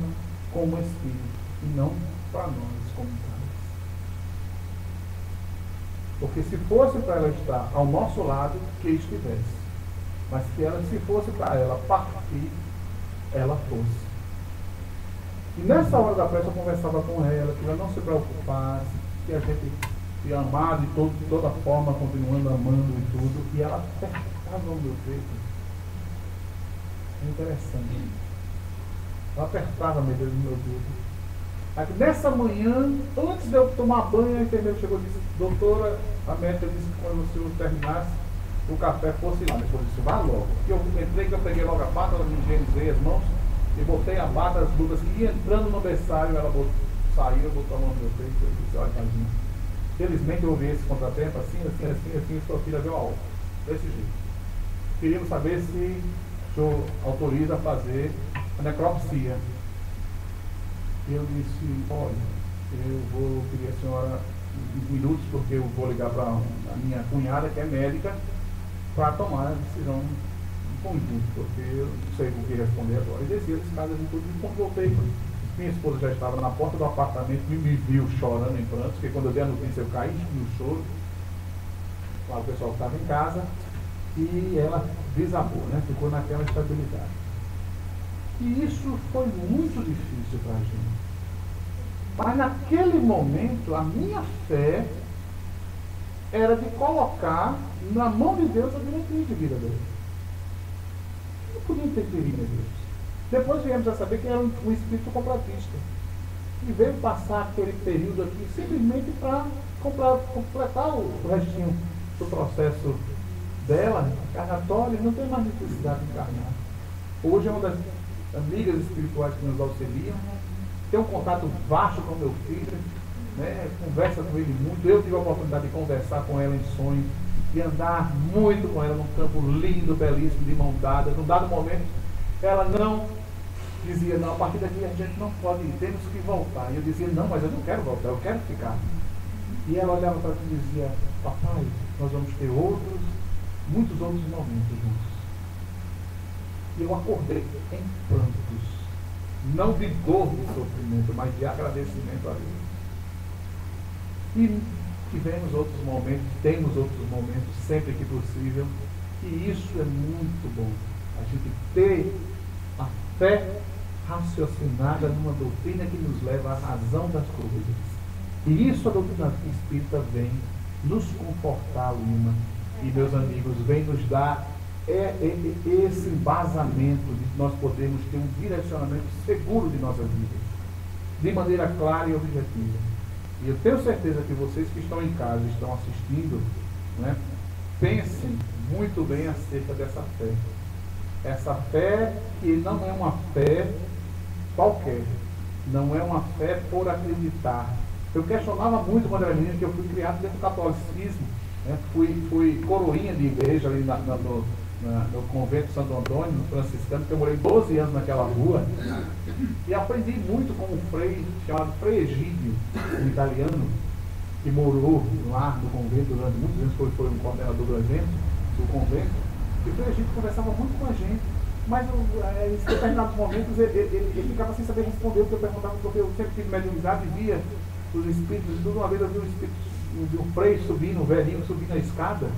como espírito e não para nós como pais. Porque se fosse para ela estar ao nosso lado, que estivesse. Mas que ela, se fosse para ela partir, ela fosse. E nessa hora da prece eu conversava com ela, que ela não se preocupasse, que a gente se amava de, todo, de toda forma, continuando amando e tudo, e ela apertava o meu peito. É interessante. Ela apertava meu dedo meu dedo. Aí, nessa manhã, antes de eu tomar banho, a enfermeira chegou e disse, doutora, a médica disse que quando o senhor terminasse, o café fosse lá. Depois disse, vá logo. Porque eu entrei, que eu peguei logo a pata, me higienizei as mãos, e botei a bata, as luvas que entrando no berçário, ela saiu, botou a mão no meu peito e disse, olha, imagina. Felizmente eu ouvi esse contratempo assim, assim, assim, assim, sua filha veio a óbito. Desse jeito. Queríamos saber se o senhor autoriza a fazer a necropsia. Eu disse, olha, eu vou pedir a senhora minutos, porque eu vou ligar para a minha cunhada, que é médica, para tomar a decisão conjunto, porque eu não sei o que responder agora. E desci as escadas e tudo, e quando voltei, minha esposa já estava na porta do apartamento, me, me viu chorando em prantos, porque quando eu dei a notícia eu caí no choro. Lá o pessoal estava em casa e ela desabou, né? ficou naquela estabilidade. E isso foi muito difícil para a gente. Mas naquele momento, a minha fé era de colocar na mão de Deus a diretriz de vida dele podia interferir na Deus. Depois viemos a saber que era um, um espírito completista. E veio passar aquele período aqui simplesmente para completar o, restinho do processo dela, encarnatório, não tem mais necessidade de encarnar. Hoje é uma das amigas espirituais que nos auxiliam, tem um contato vasto com meu filho, né, conversa com ele muito. Eu tive a oportunidade de conversar com ela em sonho de andar muito com ela num campo lindo, belíssimo, de mão dada. Num dado momento, ela não dizia, não, a partir daqui a gente não pode ir, temos que voltar. E eu dizia, não, mas eu não quero voltar, eu quero ficar. E ela olhava para mim e dizia, papai, nós vamos ter outros, muitos outros momentos juntos. E eu acordei em prantos, não de dor de sofrimento, mas de agradecimento a Deus. E tivemos outros momentos, temos outros momentos, sempre que possível, e isso é muito bom. A gente ter a fé raciocinada numa doutrina que nos leva à razão das coisas. E isso a doutrina espírita vem nos confortar, Lima, e meus amigos, vem nos dar é, é, é, esse embasamento de nós podermos ter um direcionamento seguro de nossas vidas, de maneira clara e objetiva. E eu tenho certeza que vocês que estão em casa, estão assistindo, né, pensem muito bem acerca dessa fé. Essa fé que não é uma fé qualquer, não é uma fé por acreditar. Eu questionava muito quando era menino, que eu fui criado dentro do catolicismo, né, fui, fui coroinha de igreja ali na, na, no, na, no convento Santo Antônio, no franciscano, que eu morei 12 anos naquela rua, e aprendi muito com um frei chamado Frei Egídio, um italiano, que morou lá no convento durante muitos anos, foi, foi um coordenador do evento, do convento, e o Frei Egídio conversava muito com a gente, mas é, em determinados momentos ele, ele, ele, ficava sem saber responder o que eu perguntava, porque eu sempre tive mediunidade e via os espíritos, e uma vez eu vi um espírito de um frei subindo, um velhinho subindo a escada,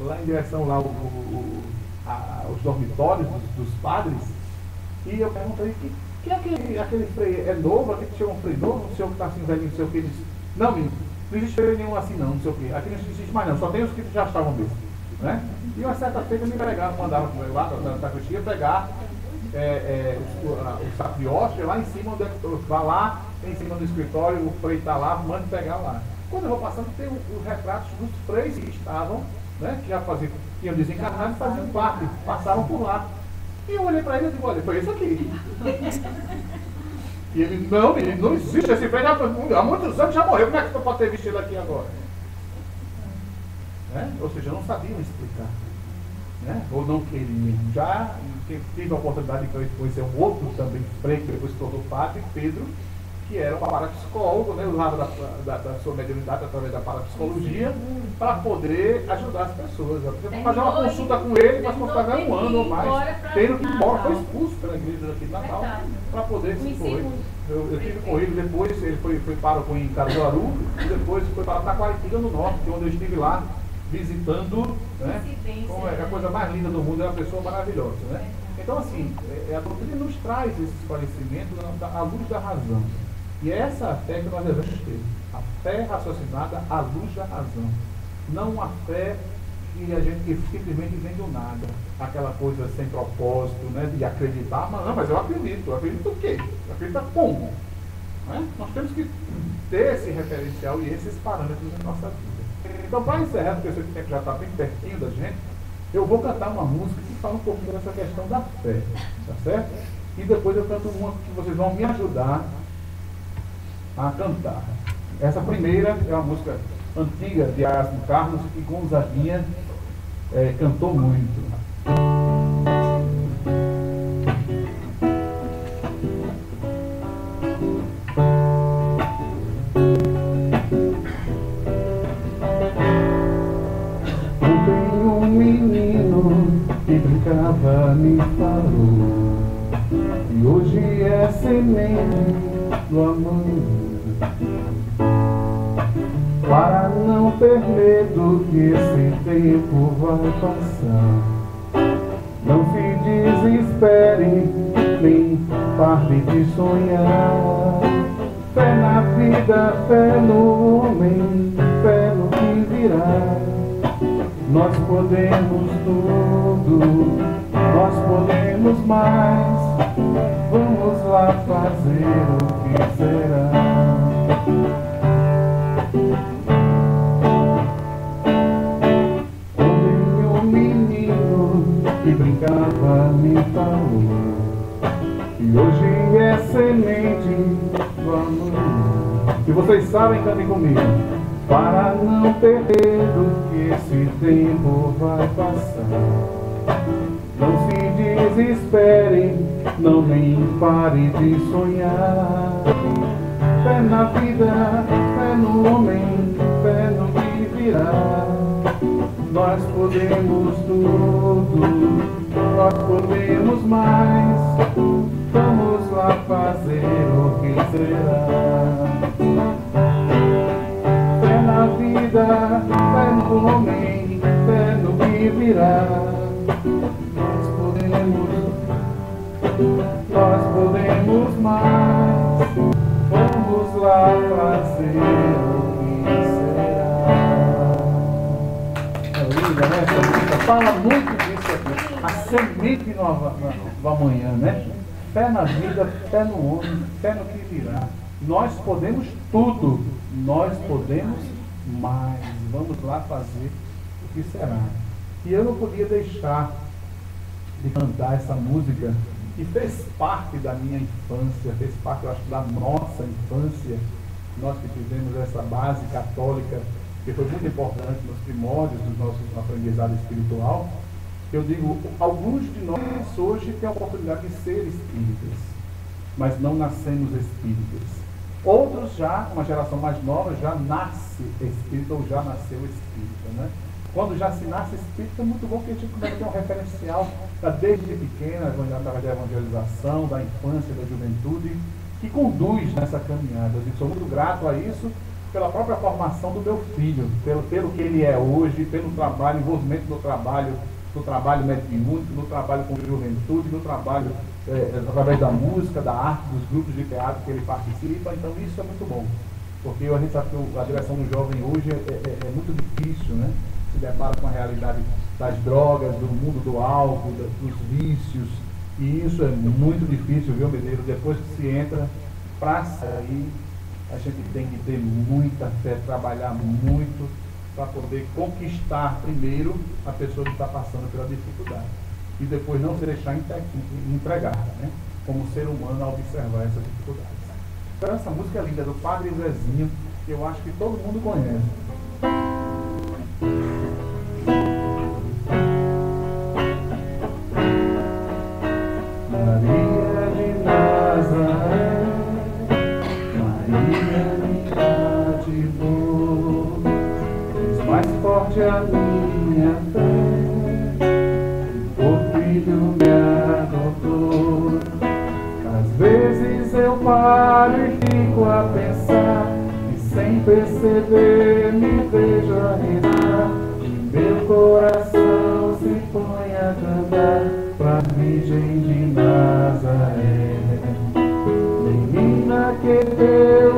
lá em direção lá o, o a, os dormitórios dos, dos, padres, e eu perguntei que, que é aquele, aquele freio é novo, aquele que chama um freio novo, o senhor que está assim velhinho, não sei o que, disse, não, menino, não existe freio nenhum assim não, não sei o que, aqui não existe mais não, só tem os que já estavam mesmo. Né? E uma certa feita me pregaram, mandaram lá na sacristia pegar é, é, o, o saco de hóstia lá em cima, onde vá lá, em cima do escritório, o freio está lá, mande pegar lá. Quando eu vou passando, tem os retratos dos freios que estavam, né, que já faziam iam desencarnar e faziam parte, passavam por lá. E eu olhei para ele e disse, olha, foi esse aqui. e ele, não, menino, não existe esse velho, há muitos anos já morreu, como é que você pode ter visto ele aqui agora? Né? Ou seja, não sabiam explicar. Né? Ou não queriam. Já tive a oportunidade de conhecer um outro também, frei, que depois se tornou padre, Pedro, que era um parapsicólogo, né, usava da, da, da, sua mediunidade através da parapsicologia para poder ajudar as pessoas. Você fazer uma consulta com ele, mas consultar um ano ou mais, tendo que ir embora, foi expulso pela igreja daqui de Natal para poder se foi. Eu, eu tive com ele depois, ele foi, foi para em Caruaru e depois foi para Taquaritinga no norte, é onde eu estive lá visitando, né? Como é a coisa mais linda do mundo, é uma pessoa maravilhosa, né? Então, assim, é, a doutrina nos traz esse esclarecimento à luz da razão. E é essa fé que nós devemos ter. A fé raciocinada à luz da razão. Não a fé que a gente simplesmente vem do nada. Aquela coisa sem propósito, né? De acreditar, mas não, mas eu acredito. Eu acredito o quê? Eu acredito como? Né? Nós temos que ter esse referencial e esses parâmetros na nossa vida. Então, para encerrar, porque esse tempo já está bem pertinho da gente, eu vou cantar uma música que fala um pouquinho dessa questão da fé. Tá certo? E depois eu canto uma que vocês vão me ajudar a cantar. Essa primeira é uma música antiga de Erasmo Carlos que Gonzaguinha é, cantou muito. um menino que brincava me falou e hoje é semente do amanhã para não ter medo que esse tempo vai passar. Não se desespere, nem pare de sonhar. Fé na vida, fé no homem, fé no que virá. Nós podemos tudo, nós podemos mais. Vamos lá fazer o que será. Falou E hoje é semente do amor E vocês sabem, cantem comigo para não perder do que esse tempo vai passar. Não se desespere, não nem pare de sonhar. Fé na vida, fé no homem, fé no que virá. Nós podemos tudo, nós podemos mais. Vamos lá fazer o que será vida, fé no homem, fé no que virá. Nós podemos, nós podemos mais. Vamos lá fazer o que será. É linda, né? Essa fala muito. A semente nova do amanhã, né? Fé na vida, fé no homem, fé no que virá. Nós podemos tudo. Nós podemos mas vamos lá fazer o que será. E eu não podia deixar de cantar essa música que fez parte da minha infância, fez parte, eu acho, da nossa infância. Nós que fizemos essa base católica, que foi muito importante nos primórdios do nosso aprendizado espiritual. Eu digo, alguns de nós hoje têm a oportunidade de ser espíritas, mas não nascemos espíritas. Outros já, uma geração mais nova, já nasce espírita ou já nasceu espírita. Né? Quando já se nasce espírita, é muito bom que a gente começa a ter um referencial da desde pequena, da evangelização, da infância, da juventude, que conduz nessa caminhada. Eu sou muito grato a isso pela própria formação do meu filho, pelo, pelo que ele é hoje, pelo trabalho, envolvimento do trabalho, do trabalho mediúnico, do trabalho com juventude, do trabalho é, através da música, da arte, dos grupos de teatro que ele participa, então isso é muito bom. Porque a gente sabe que a direção do jovem hoje é, é, é muito difícil, né? Se depara com a realidade das drogas, do mundo do álcool, dos vícios, e isso é muito difícil, viu, Mineiro? Depois que se entra, para sair, a gente tem que ter muita fé, trabalhar muito para poder conquistar primeiro a pessoa que está passando pela dificuldade e depois não se deixar entregar, né? como ser humano a observar essas dificuldades. Então essa música é linda, do Padre Zezinho, que eu acho que todo mundo conhece. Paro e fico a pensar, e sem perceber me vejo a rezar, e meu coração se põe a cantar pra Virgem de Nazaré. Menina que Deus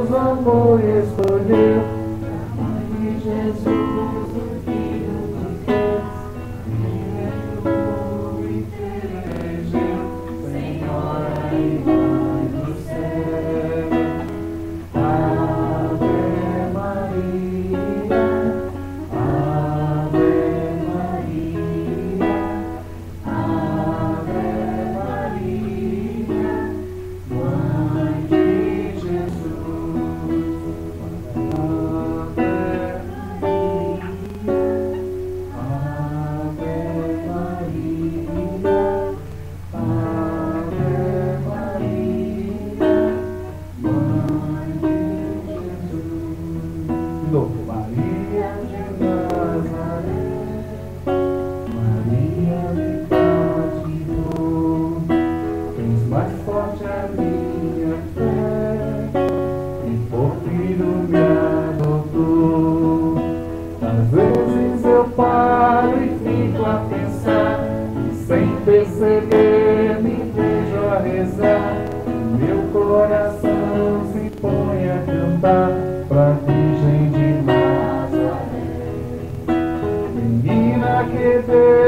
kids.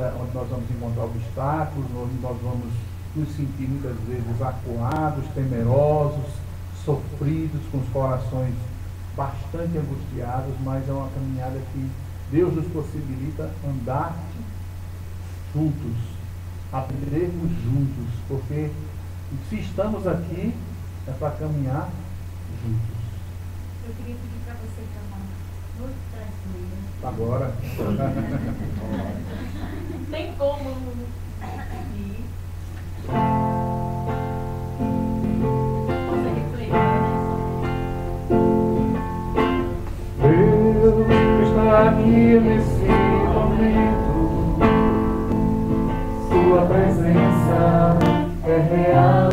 onde nós vamos encontrar obstáculos, onde nós vamos nos sentir muitas vezes acuados, temerosos, sofridos, com os corações bastante angustiados, mas é uma caminhada que Deus nos possibilita andar juntos, aprendermos juntos, porque se estamos aqui é para caminhar juntos. Eu queria pedir para você, Camão, Tá agora. Tem como. Né, Deus está aqui nesse momento, Sua presença é real.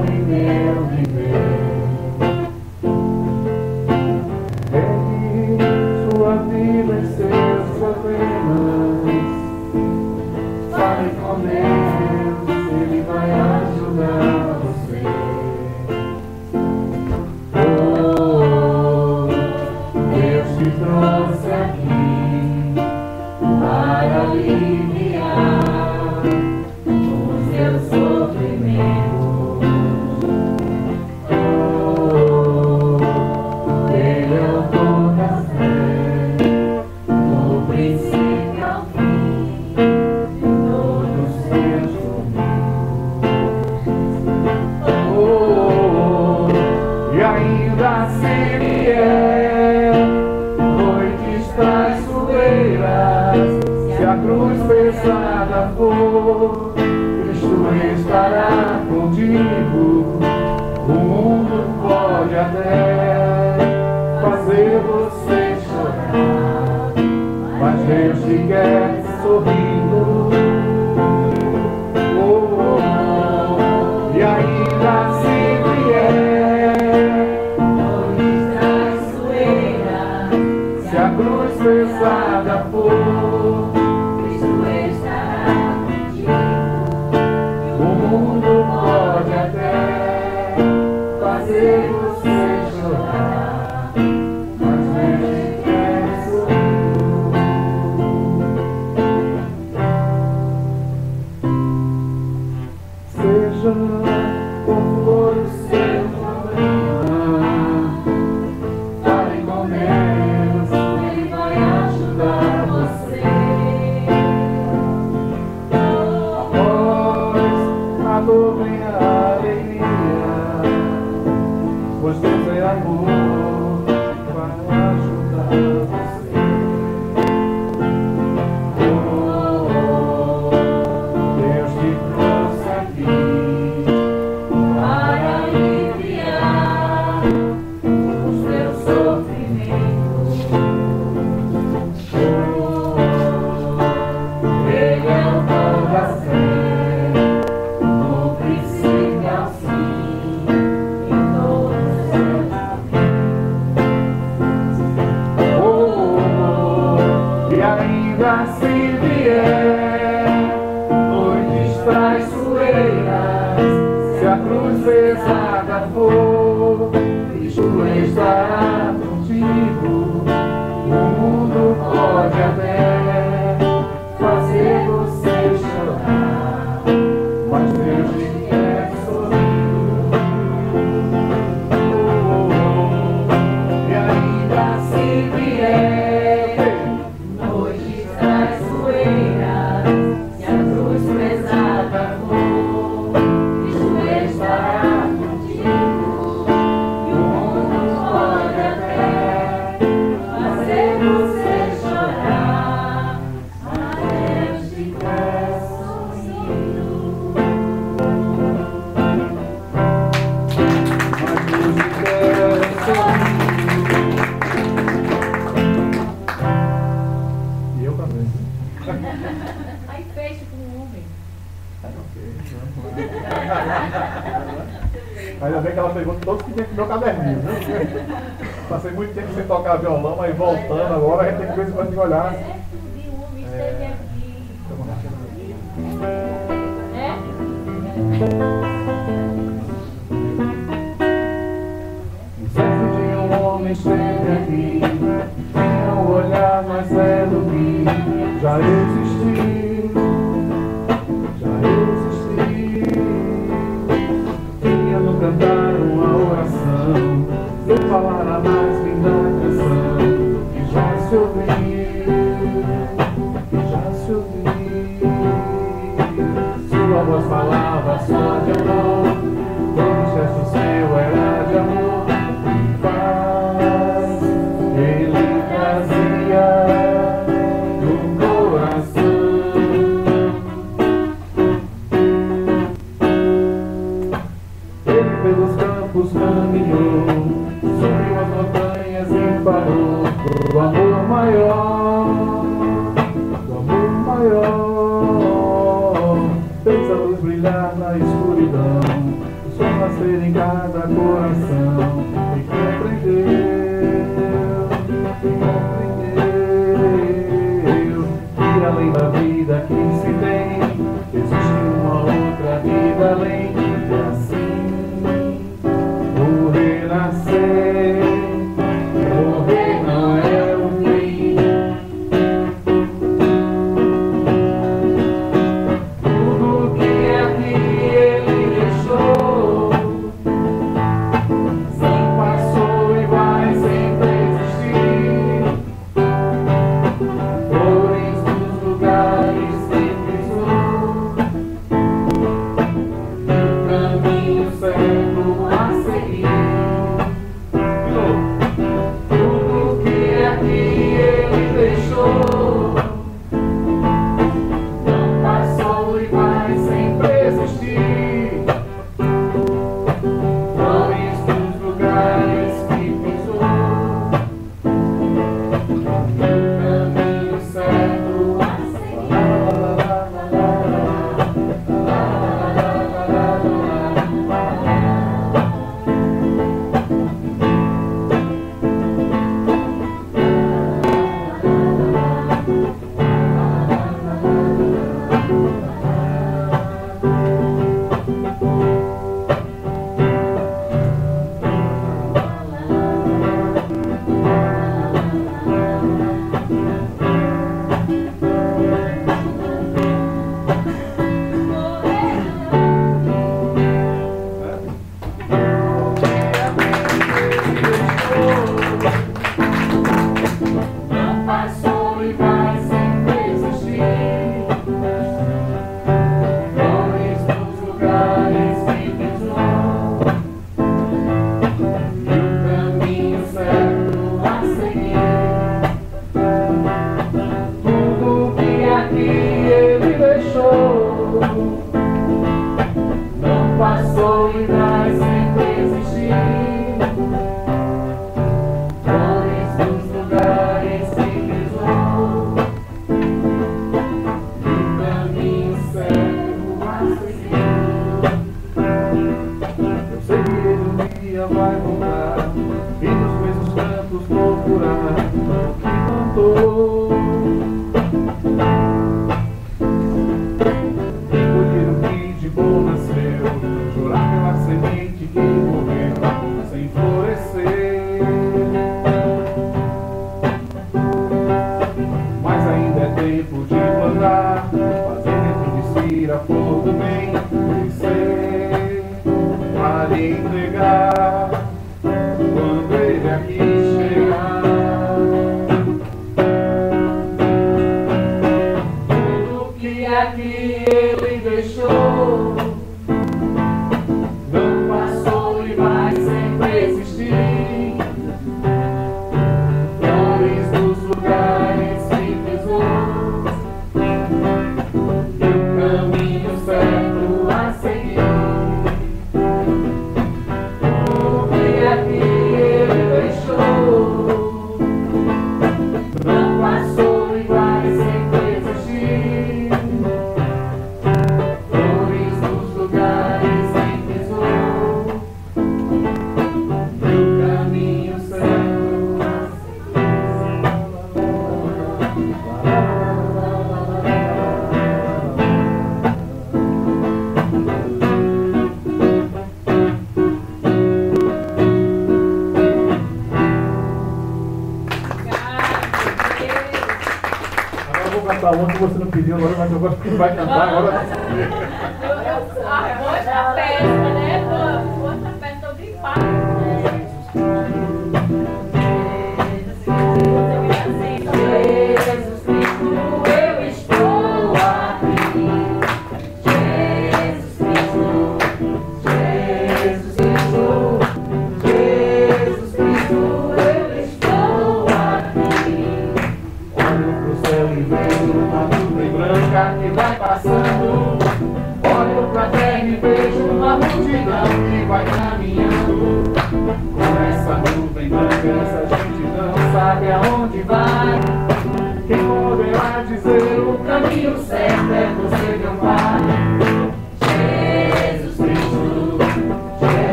Aqueles que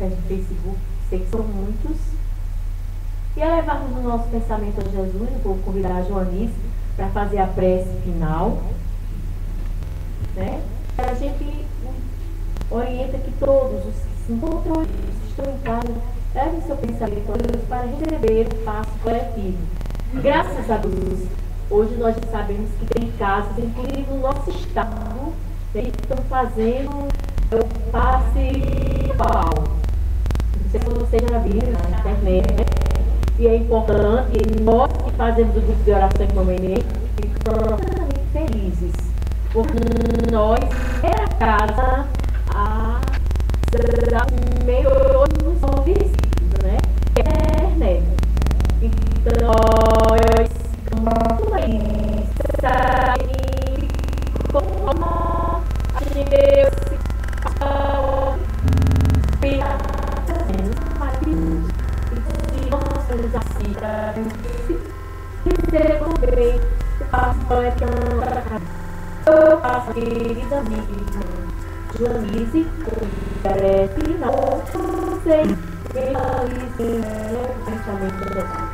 através do Facebook, sei que são muitos, E levarmos o nosso pensamento a Jesus, vou convidar a Joanice para fazer a prece final. Né? A gente orienta que todos os que se encontram, estão em casa, levem seu pensamento a Deus para receber o passo coletivo. Graças a Deus, hoje nós sabemos que tem casas, inclusive no nosso estado, que estão fazendo o passe pau. Não sei se vocês já viram na internet, né? E é importante, e nós que fazemos o grupo de oração momento, ficamos felizes. Porque nós, é a casa, a meio hoje não são visíveis, né? É internet. Então, nós ficamos felizes. Como a gente nos assista, também o é Eu faço querida amiga Joanise, parece não sei, feliz, no pensamento da